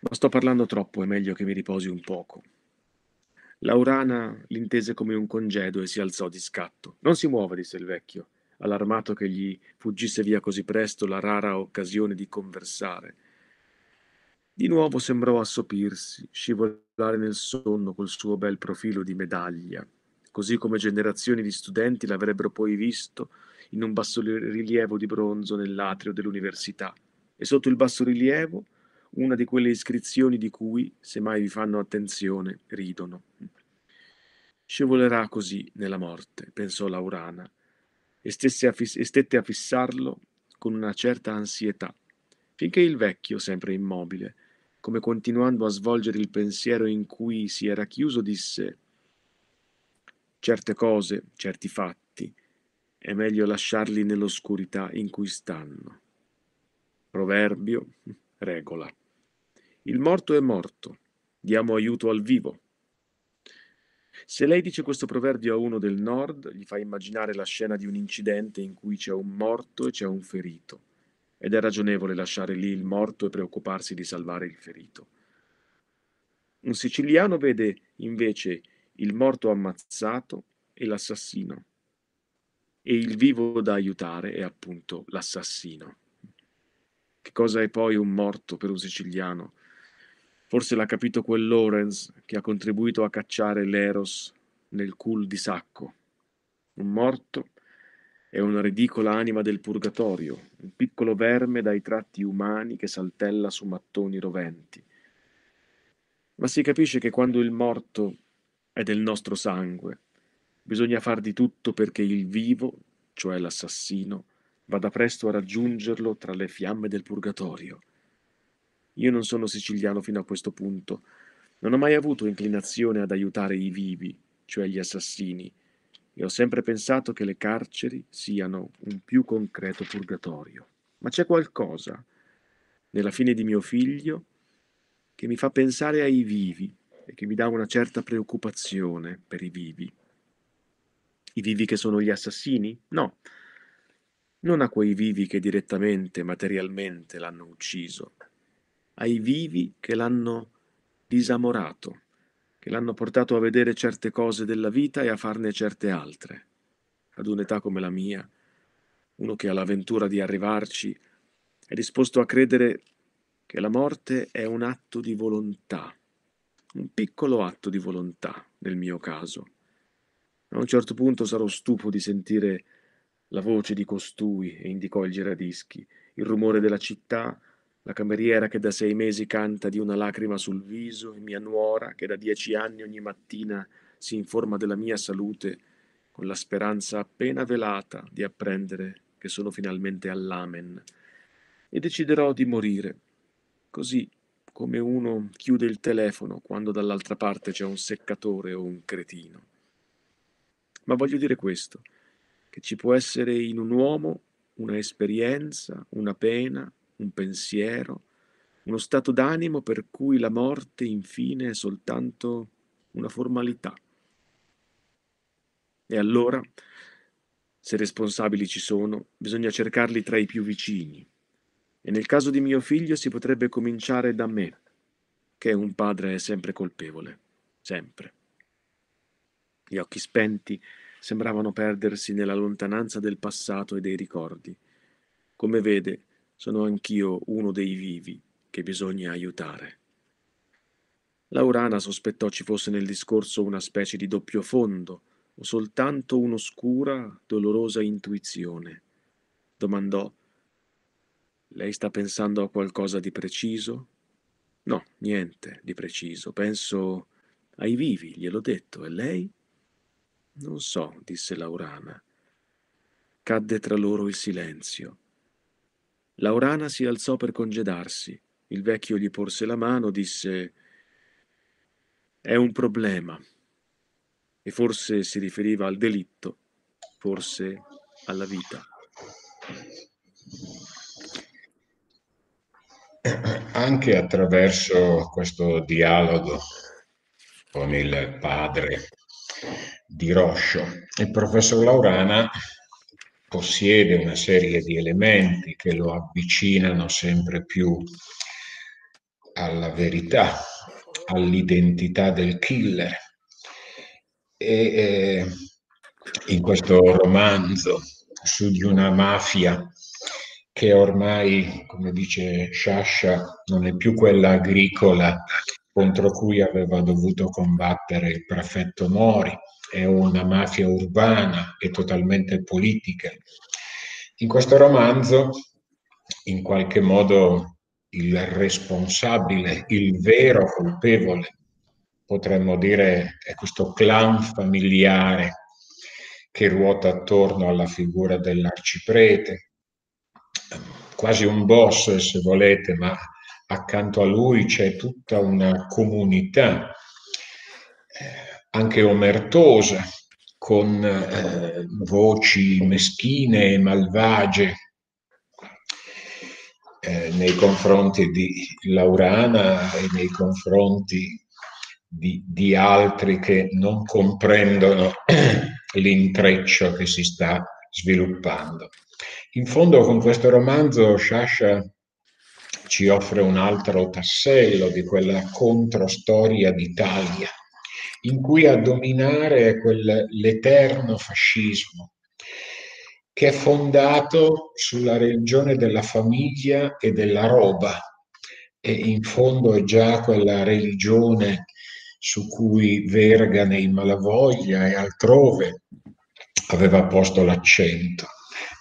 Ma sto parlando troppo, è meglio che mi riposi un poco. Laurana l'intese come un congedo e si alzò di scatto. Non si muova, disse il vecchio, allarmato che gli fuggisse via così presto la rara occasione di conversare. Di nuovo sembrò assopirsi, scivolare nel sonno col suo bel profilo di medaglia, così come generazioni di studenti l'avrebbero poi visto in un bassorilievo di bronzo nell'atrio dell'università. E sotto il bassorilievo una di quelle iscrizioni di cui, se mai vi fanno attenzione, ridono. Scivolerà così nella morte, pensò Laurana, e, a e stette a fissarlo con una certa ansietà, finché il vecchio, sempre immobile, come continuando a svolgere il pensiero in cui si era chiuso, disse certe cose, certi fatti, è meglio lasciarli nell'oscurità in cui stanno. Proverbio, regola. Il morto è morto, diamo aiuto al vivo. Se lei dice questo proverbio a uno del nord, gli fa immaginare la scena di un incidente in cui c'è un morto e c'è un ferito ed è ragionevole lasciare lì il morto e preoccuparsi di salvare il ferito. Un siciliano vede invece il morto ammazzato e l'assassino, e il vivo da aiutare è appunto l'assassino. Che cosa è poi un morto per un siciliano? Forse l'ha capito quel Lawrence che ha contribuito a cacciare l'Eros nel cul di Sacco. Un morto è una ridicola anima del purgatorio, un piccolo verme dai tratti umani che saltella su mattoni roventi. Ma si capisce che quando il morto è del nostro sangue, bisogna far di tutto perché il vivo, cioè l'assassino, vada presto a raggiungerlo tra le fiamme del purgatorio. Io non sono siciliano fino a questo punto. Non ho mai avuto inclinazione ad aiutare i vivi, cioè gli assassini, e ho sempre pensato che le carceri siano un più concreto purgatorio. Ma c'è qualcosa nella fine di mio figlio che mi fa pensare ai vivi e che mi dà una certa preoccupazione per i vivi. I vivi che sono gli assassini? No, non a quei vivi che direttamente, materialmente l'hanno ucciso, ai vivi che l'hanno disamorato che l'hanno portato a vedere certe cose della vita e a farne certe altre. Ad un'età come la mia, uno che ha l'avventura di arrivarci è disposto a credere che la morte è un atto di volontà, un piccolo atto di volontà nel mio caso. A un certo punto sarò stufo di sentire la voce di costui e indicò il giradischi, il rumore della città la cameriera che da sei mesi canta di una lacrima sul viso, e mia nuora che da dieci anni ogni mattina si informa della mia salute con la speranza appena velata di apprendere che sono finalmente all'amen. E deciderò di morire, così come uno chiude il telefono quando dall'altra parte c'è un seccatore o un cretino. Ma voglio dire questo, che ci può essere in un uomo una esperienza, una pena, un pensiero, uno stato d'animo per cui la morte infine è soltanto una formalità. E allora, se responsabili ci sono, bisogna cercarli tra i più vicini. E nel caso di mio figlio si potrebbe cominciare da me, che un padre è sempre colpevole, sempre. Gli occhi spenti sembravano perdersi nella lontananza del passato e dei ricordi. Come vede, sono anch'io uno dei vivi che bisogna aiutare. Laurana sospettò ci fosse nel discorso una specie di doppio fondo o soltanto un'oscura, dolorosa intuizione. Domandò Lei sta pensando a qualcosa di preciso? No, niente di preciso. Penso ai vivi, gliel'ho detto. E lei? Non so, disse Laurana. Cadde tra loro il silenzio. Laurana si alzò per congedarsi. Il vecchio gli porse la mano, disse è un problema. E forse si riferiva al delitto, forse alla vita. Anche attraverso questo dialogo con il padre di Roscio, il professor Laurana possiede una serie di elementi che lo avvicinano sempre più alla verità, all'identità del killer. E eh, in questo romanzo su di una mafia che ormai, come dice Sciascia, non è più quella agricola contro cui aveva dovuto combattere il prefetto Mori, è una mafia urbana e totalmente politica. In questo romanzo, in qualche modo, il responsabile, il vero colpevole, potremmo dire, è questo clan familiare che ruota attorno alla figura dell'arciprete, quasi un boss se volete, ma accanto a lui c'è tutta una comunità, eh, anche omertosa, con eh, voci meschine e malvagie eh, nei confronti di Laurana e nei confronti di, di altri che non comprendono l'intreccio che si sta sviluppando. In fondo con questo romanzo Sciascia ci offre un altro tassello di quella controstoria d'Italia, in cui a dominare è quell'eterno fascismo, che è fondato sulla religione della famiglia e della roba, e in fondo è già quella religione su cui Verga nei Malavoglia e altrove aveva posto l'accento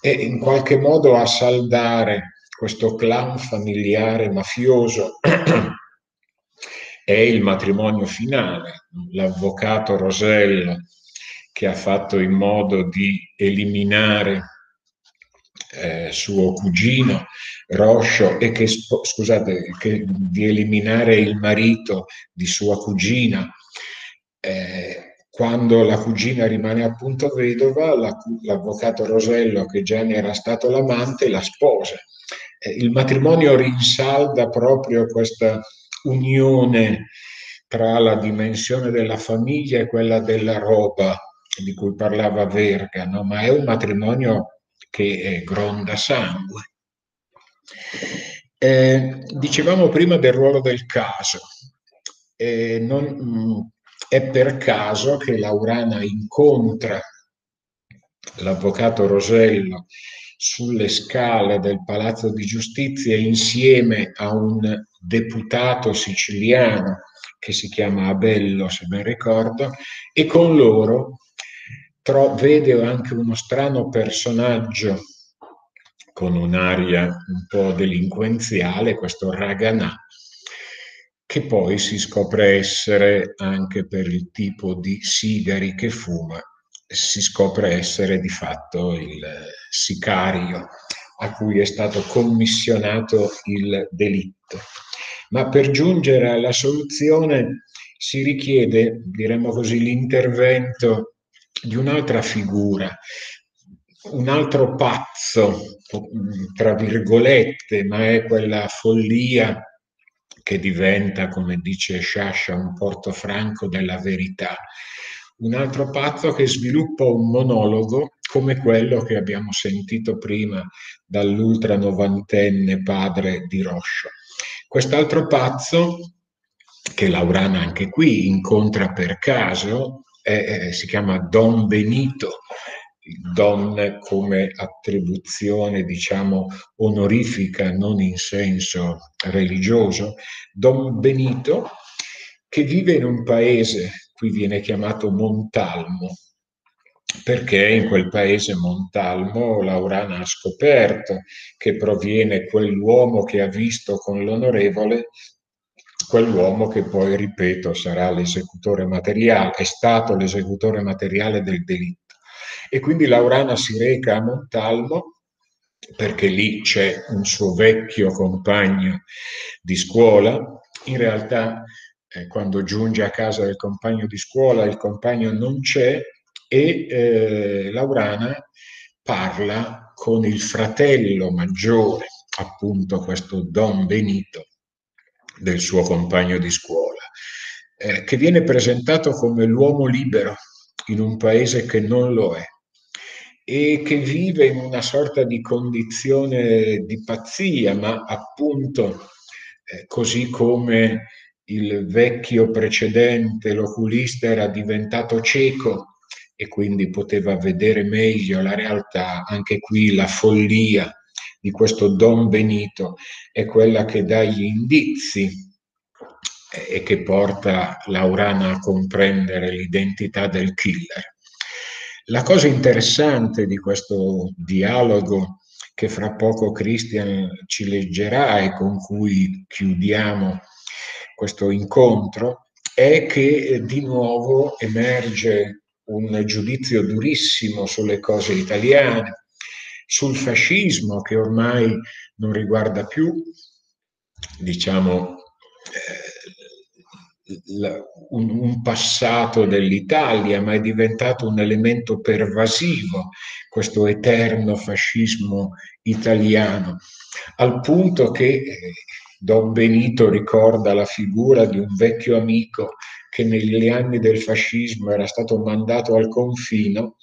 e in qualche modo a saldare questo clan familiare mafioso è il matrimonio finale, l'avvocato Rosello che ha fatto in modo di eliminare eh, suo cugino Roscio e che, scusate, che, di eliminare il marito di sua cugina. Eh, quando la cugina rimane appunto vedova, la, l'avvocato Rosello, che già ne era stato l'amante, la sposa. Eh, il matrimonio rinsalda proprio questa unione tra la dimensione della famiglia e quella della roba di cui parlava Verga, no? ma è un matrimonio che eh, gronda sangue. Eh, dicevamo prima del ruolo del caso. Eh, non, mm, è per caso che Laurana incontra l'avvocato Rosello sulle scale del Palazzo di Giustizia insieme a un deputato siciliano che si chiama Abello, se ben ricordo, e con loro tro- vede anche uno strano personaggio con un'aria un po' delinquenziale, questo Raganà, che poi si scopre essere anche per il tipo di sigari che fuma, si scopre essere di fatto il sicario a cui è stato commissionato il delitto. Ma per giungere alla soluzione si richiede, diremmo così, l'intervento di un'altra figura, un altro pazzo, tra virgolette, ma è quella follia che diventa, come dice Sciascia, un portofranco della verità. Un altro pazzo che sviluppa un monologo come quello che abbiamo sentito prima dall'ultra novantenne padre di Roscio. Quest'altro pazzo, che Laurana anche qui incontra per caso, è, si chiama Don Benito, Don come attribuzione, diciamo, onorifica, non in senso religioso, Don Benito, che vive in un paese, qui viene chiamato Montalmo, perché in quel paese Montalmo Laurana ha scoperto che proviene quell'uomo che ha visto con l'onorevole quell'uomo che poi, ripeto, sarà l'esecutore materiale, è stato l'esecutore materiale del delitto. E quindi Laurana si reca a Montalmo perché lì c'è un suo vecchio compagno di scuola, in realtà eh, quando giunge a casa del compagno di scuola, il compagno non c'è e eh, Laurana parla con il fratello maggiore, appunto questo Don Benito, del suo compagno di scuola, eh, che viene presentato come l'uomo libero in un paese che non lo è e che vive in una sorta di condizione di pazzia, ma appunto eh, così come il vecchio precedente, l'oculista, era diventato cieco e quindi poteva vedere meglio la realtà, anche qui la follia di questo Don Benito è quella che dà gli indizi e che porta Laurana a comprendere l'identità del killer. La cosa interessante di questo dialogo che fra poco Christian ci leggerà e con cui chiudiamo questo incontro è che di nuovo emerge un giudizio durissimo sulle cose italiane, sul fascismo che ormai non riguarda più, diciamo, eh, un, passato dell'Italia, ma è diventato un elemento pervasivo, questo eterno fascismo italiano, al punto che eh, Don Benito ricorda la figura di un vecchio amico che negli anni del fascismo era stato mandato al confino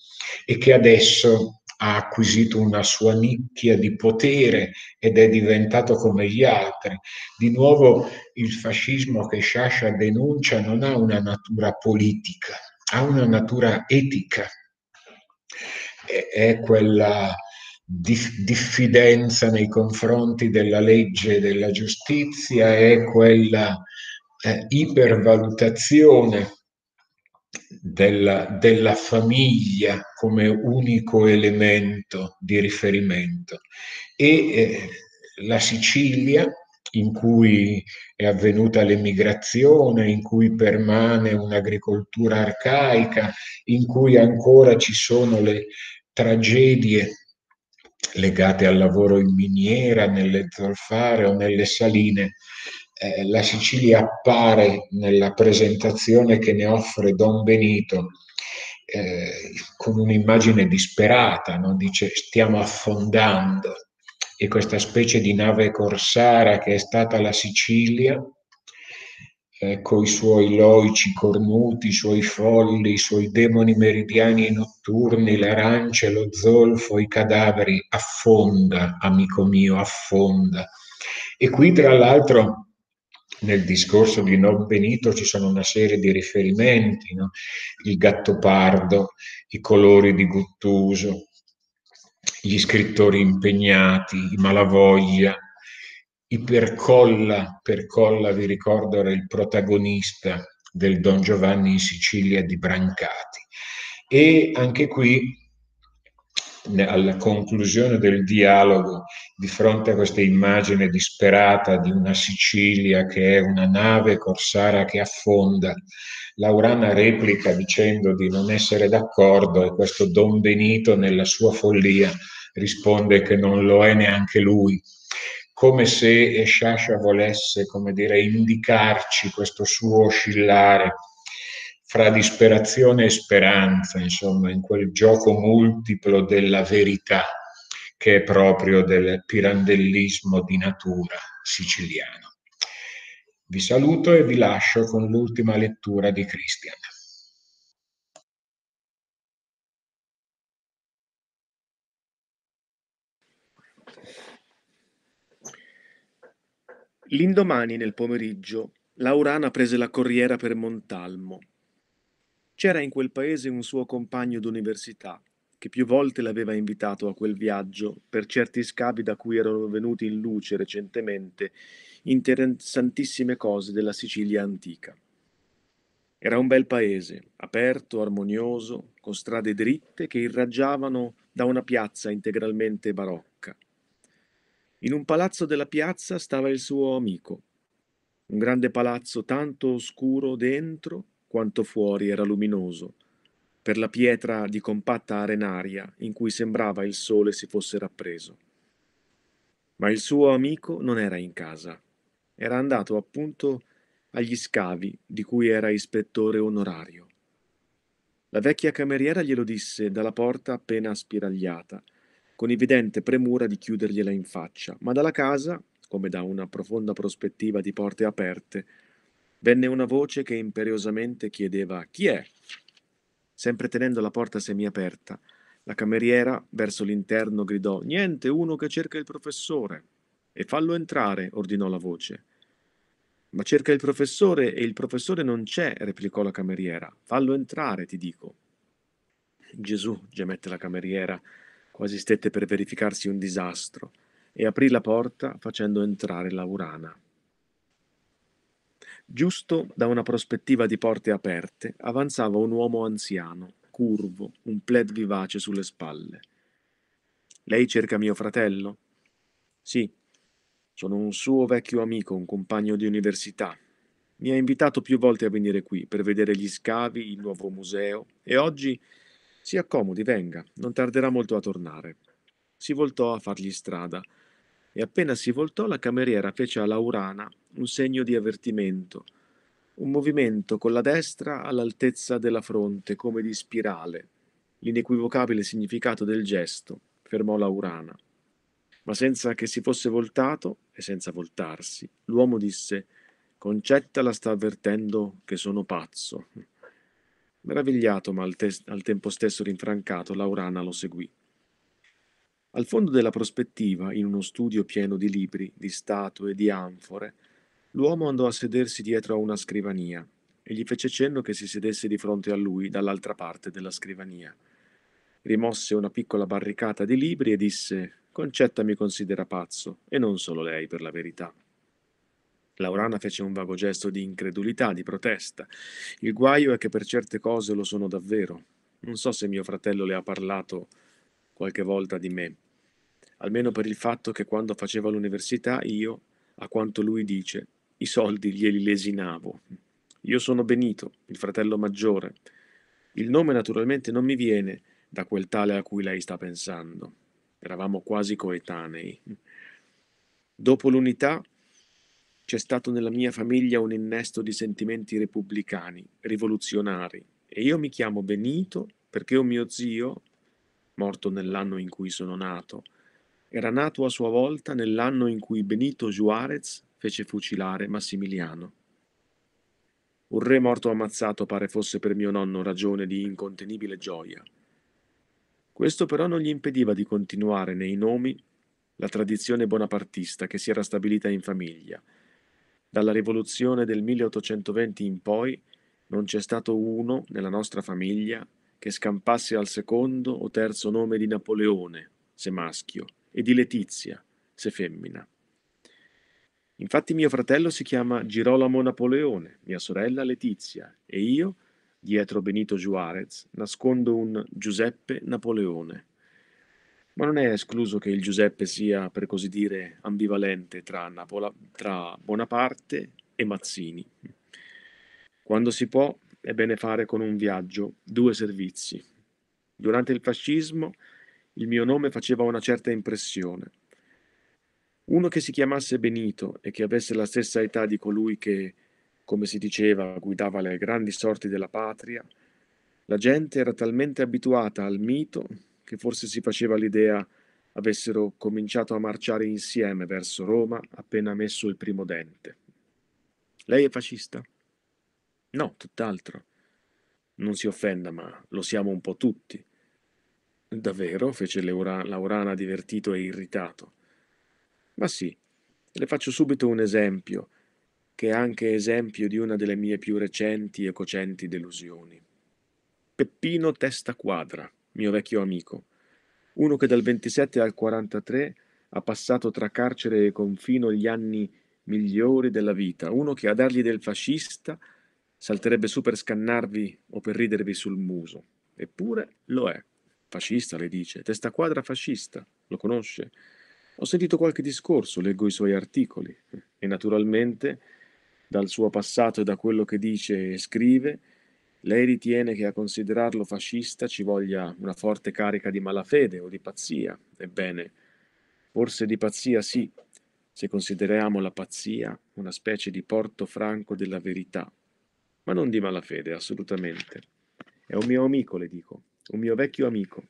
e che adesso ha acquisito una sua nicchia di potere ed è diventato come gli altri. Di nuovo il fascismo che Sciascia denuncia non ha una natura politica, ha una natura etica. È quella diffidenza nei confronti della legge e della giustizia, è quella eh, ipervalutazione della, della, famiglia come unico elemento di riferimento. E eh, la Sicilia in cui è avvenuta l'emigrazione, in cui permane un'agricoltura arcaica, in cui ancora ci sono le tragedie legate al lavoro in miniera, nelle zolfare o nelle saline, eh, la Sicilia appare nella presentazione che ne offre Don Benito eh, con un'immagine disperata, no? dice stiamo affondando e questa specie di nave corsara che è stata la Sicilia, eh, con i suoi loici cornuti, i suoi folli, i suoi demoni meridiani notturni, le arance, lo zolfo, i cadaveri, affonda, amico mio, affonda. E qui tra l'altro nel discorso di Non Benito ci sono una serie di riferimenti, no? il gattopardo, i colori di Guttuso, gli scrittori impegnati, i Malavoglia, i Percolla, Percolla vi ricordo era il protagonista del Don Giovanni in Sicilia di Brancati. E anche qui alla conclusione del dialogo, di fronte a questa immagine disperata di una Sicilia che è una nave corsara che affonda, Laurana replica dicendo di non essere d'accordo e questo Don Benito nella sua follia risponde che non lo è neanche lui, come se Sciascia volesse, come dire, indicarci questo suo oscillare fra disperazione e speranza, insomma, in quel gioco multiplo della verità che è proprio del pirandellismo di natura siciliano. Vi saluto e vi lascio con l'ultima lettura di Christian. L'indomani nel pomeriggio, Laurana prese la corriera per Montalmo c'era in quel paese un suo compagno d'università, che più volte l'aveva invitato a quel viaggio per certi scavi da cui erano venuti in luce recentemente interessantissime cose della Sicilia antica. Era un bel paese, aperto, armonioso, con strade dritte che irraggiavano da una piazza integralmente barocca. In un palazzo della piazza stava il suo amico, un grande palazzo tanto oscuro dentro quanto fuori era luminoso, per la pietra di compatta arenaria in cui sembrava il sole si fosse rappreso. Ma il suo amico non era in casa, era andato appunto agli scavi di cui era ispettore onorario. La vecchia cameriera glielo disse dalla porta appena spiragliata, con evidente premura di chiudergliela in faccia, ma dalla casa, come da una profonda prospettiva di porte aperte, venne una voce che imperiosamente chiedeva chi è. Sempre tenendo la porta semiaperta, la cameriera verso l'interno gridò Niente, uno che cerca il professore. E fallo entrare, ordinò la voce. Ma cerca il professore e il professore non c'è, replicò la cameriera. Fallo entrare, ti dico. Gesù, gemette la cameriera, quasi stette per verificarsi un disastro, e aprì la porta facendo entrare la urana. Giusto da una prospettiva di porte aperte avanzava un uomo anziano, curvo, un pled vivace sulle spalle. Lei cerca mio fratello? Sì, sono un suo vecchio amico, un compagno di università. Mi ha invitato più volte a venire qui per vedere gli scavi, il nuovo museo e oggi si accomodi, venga, non tarderà molto a tornare. Si voltò a fargli strada e appena si voltò la cameriera fece a Laurana un segno di avvertimento, un movimento con la destra all'altezza della fronte come di spirale. L'inequivocabile significato del gesto fermò Laurana ma senza che si fosse voltato e senza voltarsi, l'uomo disse Concetta la sta avvertendo che sono pazzo. Meravigliato, ma al, te- al tempo stesso rinfrancato, Laurana lo seguì. Al fondo della prospettiva, in uno studio pieno di libri, di statue di anfore, l'uomo andò a sedersi dietro a una scrivania e gli fece cenno che si sedesse di fronte a lui dall'altra parte della scrivania. Rimosse una piccola barricata di libri e disse Concetta mi considera pazzo, e non solo lei, per la verità. Laurana fece un vago gesto di incredulità, di protesta. Il guaio è che per certe cose lo sono davvero. Non so se mio fratello le ha parlato qualche volta di me, almeno per il fatto che quando faceva l'università io, a quanto lui dice, i soldi glieli lesinavo. Io sono Benito, il fratello maggiore. Il nome naturalmente non mi viene da quel tale a cui lei sta pensando eravamo quasi coetanei. Dopo l'unità c'è stato nella mia famiglia un innesto di sentimenti repubblicani, rivoluzionari, e io mi chiamo Benito perché un mio zio, morto nell'anno in cui sono nato, era nato a sua volta nell'anno in cui Benito Juarez fece fucilare Massimiliano. Un re morto ammazzato pare fosse per mio nonno ragione di incontenibile gioia. Questo però non gli impediva di continuare nei nomi la tradizione bonapartista che si era stabilita in famiglia. Dalla rivoluzione del 1820 in poi non c'è stato uno nella nostra famiglia che scampasse al secondo o terzo nome di Napoleone, se maschio, e di Letizia, se femmina. Infatti mio fratello si chiama Girolamo Napoleone, mia sorella Letizia, e io dietro Benito Juarez, nascondo un Giuseppe Napoleone. Ma non è escluso che il Giuseppe sia, per così dire, ambivalente tra, Napola- tra Bonaparte e Mazzini. Quando si può, è bene fare con un viaggio due servizi. Durante il fascismo il mio nome faceva una certa impressione. Uno che si chiamasse Benito e che avesse la stessa età di colui che come si diceva, guidava le grandi sorti della patria, la gente era talmente abituata al mito che forse si faceva l'idea avessero cominciato a marciare insieme verso Roma appena messo il primo dente. Lei è fascista? No, tutt'altro. Non si offenda, ma lo siamo un po' tutti. Davvero? fece Laurana divertito e irritato. Ma sì, le faccio subito un esempio che è anche esempio di una delle mie più recenti e cocenti delusioni. Peppino Testa Quadra, mio vecchio amico, uno che dal 27 al 43 ha passato tra carcere e confino gli anni migliori della vita, uno che a dargli del fascista salterebbe su per scannarvi o per ridervi sul muso. Eppure lo è. Fascista, le dice. Testa quadra fascista. Lo conosce? Ho sentito qualche discorso, leggo i suoi articoli. E naturalmente dal suo passato e da quello che dice e scrive, lei ritiene che a considerarlo fascista ci voglia una forte carica di malafede o di pazzia. Ebbene, forse di pazzia sì, se consideriamo la pazzia una specie di porto franco della verità, ma non di malafede, assolutamente. È un mio amico, le dico, un mio vecchio amico,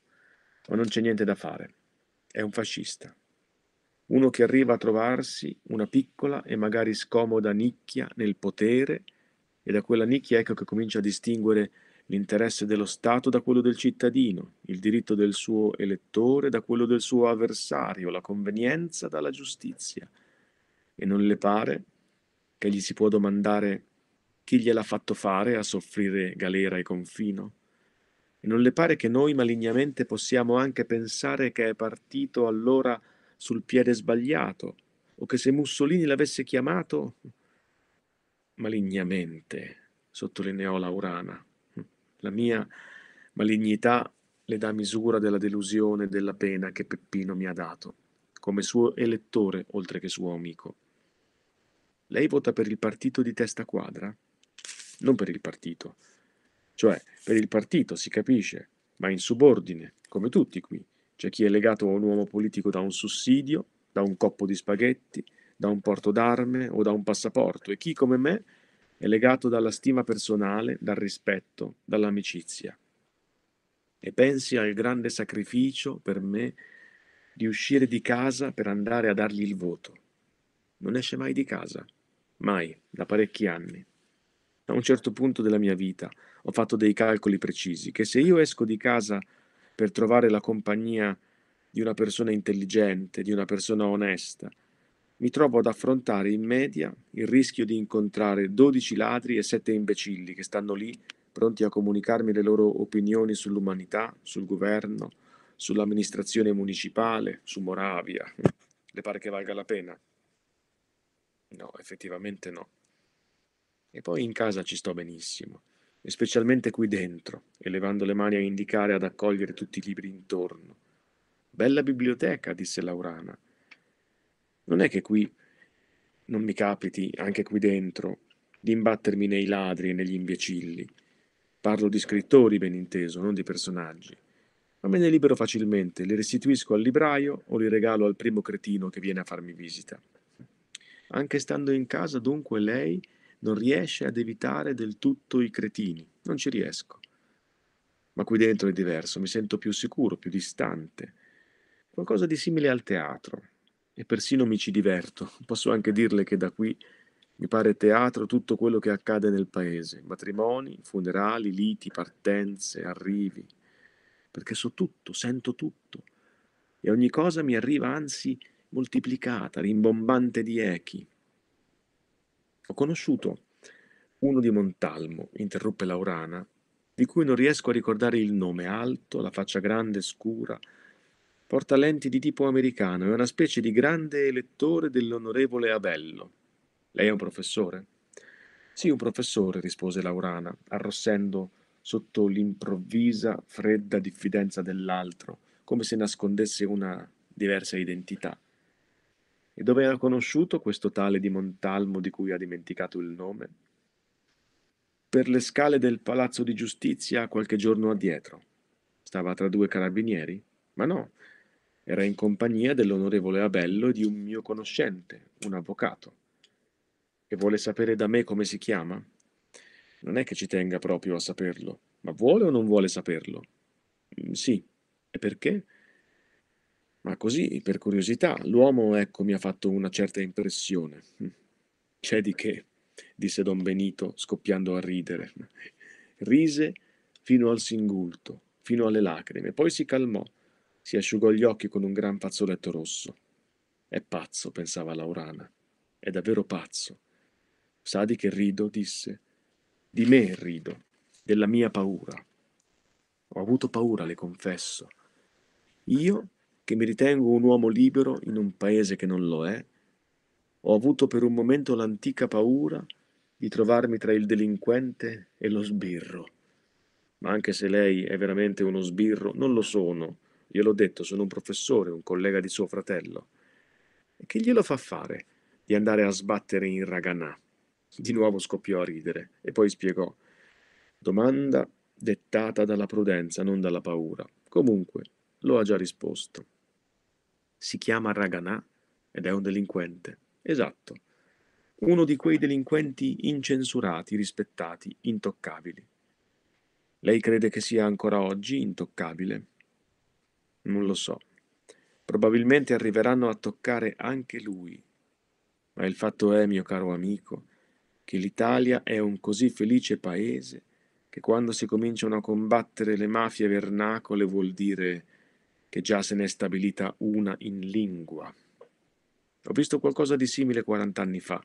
ma non c'è niente da fare. È un fascista. Uno che arriva a trovarsi una piccola e magari scomoda nicchia nel potere e da quella nicchia ecco che comincia a distinguere l'interesse dello Stato da quello del cittadino, il diritto del suo elettore da quello del suo avversario, la convenienza dalla giustizia. E non le pare che gli si può domandare chi gliel'ha fatto fare a soffrire galera e confino? E non le pare che noi malignamente possiamo anche pensare che è partito allora sul piede sbagliato, o che se Mussolini l'avesse chiamato malignamente, sottolineò Laurana. La mia malignità le dà misura della delusione e della pena che Peppino mi ha dato, come suo elettore oltre che suo amico. Lei vota per il partito di testa quadra? Non per il partito. Cioè, per il partito, si capisce, ma in subordine, come tutti qui. C'è chi è legato a un uomo politico da un sussidio, da un coppo di spaghetti, da un porto d'arme o da un passaporto, e chi, come me, è legato dalla stima personale, dal rispetto, dall'amicizia. E pensi al grande sacrificio per me di uscire di casa per andare a dargli il voto. Non esce mai di casa, mai, da parecchi anni. A un certo punto della mia vita ho fatto dei calcoli precisi, che se io esco di casa per trovare la compagnia di una persona intelligente, di una persona onesta, mi trovo ad affrontare in media il rischio di incontrare 12 ladri e 7 imbecilli che stanno lì pronti a comunicarmi le loro opinioni sull'umanità, sul governo, sull'amministrazione municipale, su Moravia. Le pare che valga la pena? No, effettivamente no. E poi in casa ci sto benissimo, e specialmente qui dentro, elevando le mani a indicare ad accogliere tutti i libri intorno. Bella biblioteca, disse Laurana. Non è che qui non mi capiti, anche qui dentro, di imbattermi nei ladri e negli imbecilli. Parlo di scrittori, ben inteso, non di personaggi. Ma me ne libero facilmente, li restituisco al libraio o li regalo al primo cretino che viene a farmi visita. Anche stando in casa, dunque, lei non riesce ad evitare del tutto i cretini. Non ci riesco. Ma qui dentro è diverso, mi sento più sicuro, più distante. Qualcosa di simile al teatro e persino mi ci diverto. Posso anche dirle che da qui mi pare teatro tutto quello che accade nel paese, matrimoni, funerali, liti, partenze, arrivi, perché so tutto, sento tutto, e ogni cosa mi arriva anzi moltiplicata, rimbombante di echi. Ho conosciuto uno di Montalmo, interruppe Laurana, di cui non riesco a ricordare il nome, alto, la faccia grande, scura, Porta lenti di tipo americano, è una specie di grande elettore dell'onorevole Abello. Lei è un professore? Sì, un professore, rispose Laurana, arrossendo sotto l'improvvisa, fredda diffidenza dell'altro, come se nascondesse una diversa identità. E dove ha conosciuto questo tale di Montalmo di cui ha dimenticato il nome? Per le scale del palazzo di giustizia qualche giorno addietro. Stava tra due carabinieri? Ma no, era in compagnia dell'onorevole Abello e di un mio conoscente, un avvocato. E vuole sapere da me come si chiama? Non è che ci tenga proprio a saperlo, ma vuole o non vuole saperlo? Mm, sì. E perché? Ma così, per curiosità, l'uomo, ecco, mi ha fatto una certa impressione. Mm. C'è di che, disse don Benito, scoppiando a ridere. Rise fino al singulto, fino alle lacrime, poi si calmò si asciugò gli occhi con un gran fazzoletto rosso. È pazzo, pensava Laurana. È davvero pazzo. Sa di che rido, disse. Di me rido, della mia paura. Ho avuto paura, le confesso. Io, che mi ritengo un uomo libero in un paese che non lo è, ho avuto per un momento l'antica paura di trovarmi tra il delinquente e lo sbirro. Ma anche se lei è veramente uno sbirro, non lo sono Gliel'ho detto, sono un professore, un collega di suo fratello. E che glielo fa fare di andare a sbattere in Raganà? Di nuovo scoppiò a ridere e poi spiegò. Domanda dettata dalla prudenza, non dalla paura. Comunque, lo ha già risposto. Si chiama Raganà ed è un delinquente. Esatto. Uno di quei delinquenti incensurati, rispettati, intoccabili. Lei crede che sia ancora oggi intoccabile? Non lo so. Probabilmente arriveranno a toccare anche lui. Ma il fatto è, mio caro amico, che l'Italia è un così felice paese che quando si cominciano a combattere le mafie vernacole vuol dire che già se n'è stabilita una in lingua. Ho visto qualcosa di simile 40 anni fa,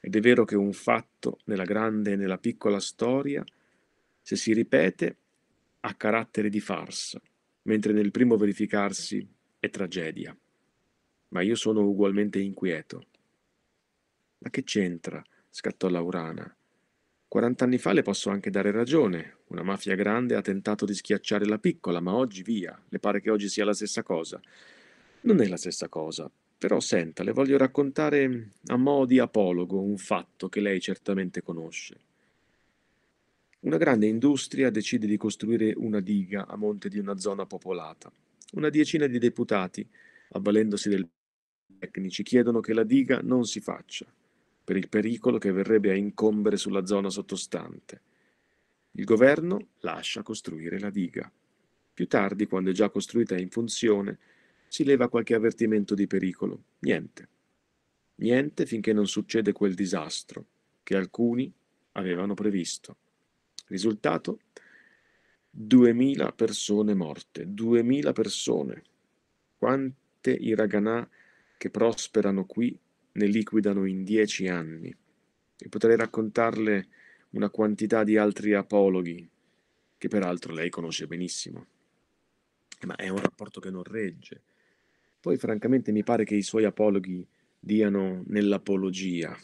ed è vero che un fatto nella grande e nella piccola storia, se si ripete, ha carattere di farsa, mentre nel primo verificarsi è tragedia. Ma io sono ugualmente inquieto. Ma che c'entra? scattò Laurana. Quarant'anni fa le posso anche dare ragione. Una mafia grande ha tentato di schiacciare la piccola, ma oggi via. Le pare che oggi sia la stessa cosa? Non è la stessa cosa. Però senta, le voglio raccontare a mo' di apologo un fatto che lei certamente conosce. Una grande industria decide di costruire una diga a monte di una zona popolata. Una decina di deputati, avvalendosi dei tecnici, chiedono che la diga non si faccia per il pericolo che verrebbe a incombere sulla zona sottostante. Il governo lascia costruire la diga. Più tardi, quando è già costruita e in funzione, si leva qualche avvertimento di pericolo. Niente. Niente finché non succede quel disastro che alcuni avevano previsto. Risultato? 2000 persone morte, 2000 persone. Quante iraganà che prosperano qui ne liquidano in dieci anni. E potrei raccontarle una quantità di altri apologhi, che peraltro lei conosce benissimo. Ma è un rapporto che non regge. Poi francamente mi pare che i suoi apologhi diano nell'apologia.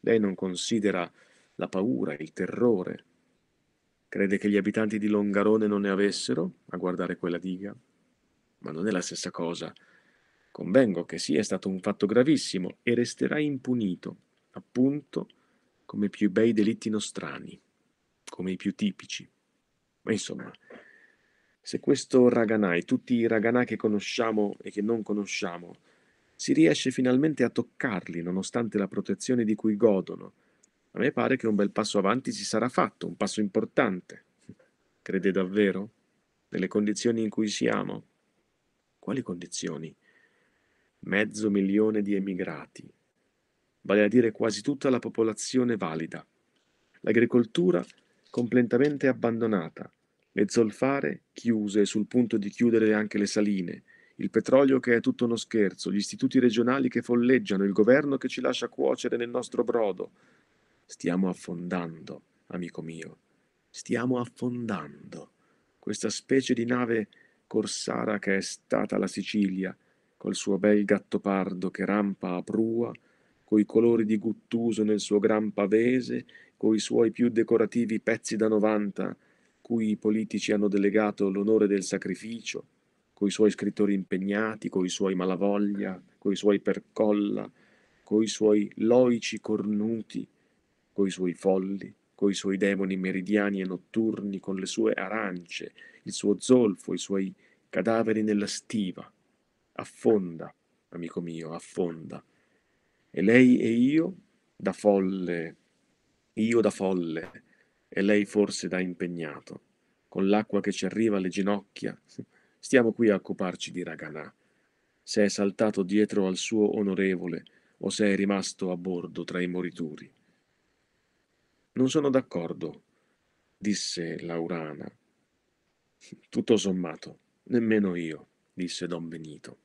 Lei non considera la paura, il terrore. Crede che gli abitanti di Longarone non ne avessero a guardare quella diga? Ma non è la stessa cosa Convengo che sia stato un fatto gravissimo e resterà impunito, appunto, come i più bei delitti nostrani, come i più tipici. Ma insomma, se questo Raganà e tutti i Raganà che conosciamo e che non conosciamo, si riesce finalmente a toccarli nonostante la protezione di cui godono, a me pare che un bel passo avanti si sarà fatto, un passo importante. Crede davvero? Nelle condizioni in cui siamo? Quali condizioni? Mezzo milione di emigrati, vale a dire quasi tutta la popolazione valida, l'agricoltura completamente abbandonata, le zolfare chiuse sul punto di chiudere anche le saline, il petrolio che è tutto uno scherzo, gli istituti regionali che folleggiano, il governo che ci lascia cuocere nel nostro brodo. Stiamo affondando, amico mio, stiamo affondando. Questa specie di nave corsara che è stata la Sicilia, col suo bel gattopardo che rampa a prua, coi colori di Guttuso nel suo gran pavese, coi suoi più decorativi pezzi da novanta, cui i politici hanno delegato l'onore del sacrificio, coi suoi scrittori impegnati, coi suoi malavoglia, coi suoi percolla, coi suoi loici cornuti, coi suoi folli, coi suoi demoni meridiani e notturni, con le sue arance, il suo zolfo, i suoi cadaveri nella stiva affonda, amico mio, affonda. E lei e io, da folle, io da folle, e lei forse da impegnato, con l'acqua che ci arriva alle ginocchia, stiamo qui a occuparci di Raganà. Se è saltato dietro al suo onorevole o se è rimasto a bordo tra i morituri. Non sono d'accordo, disse Laurana. Tutto sommato, nemmeno io, disse don Benito.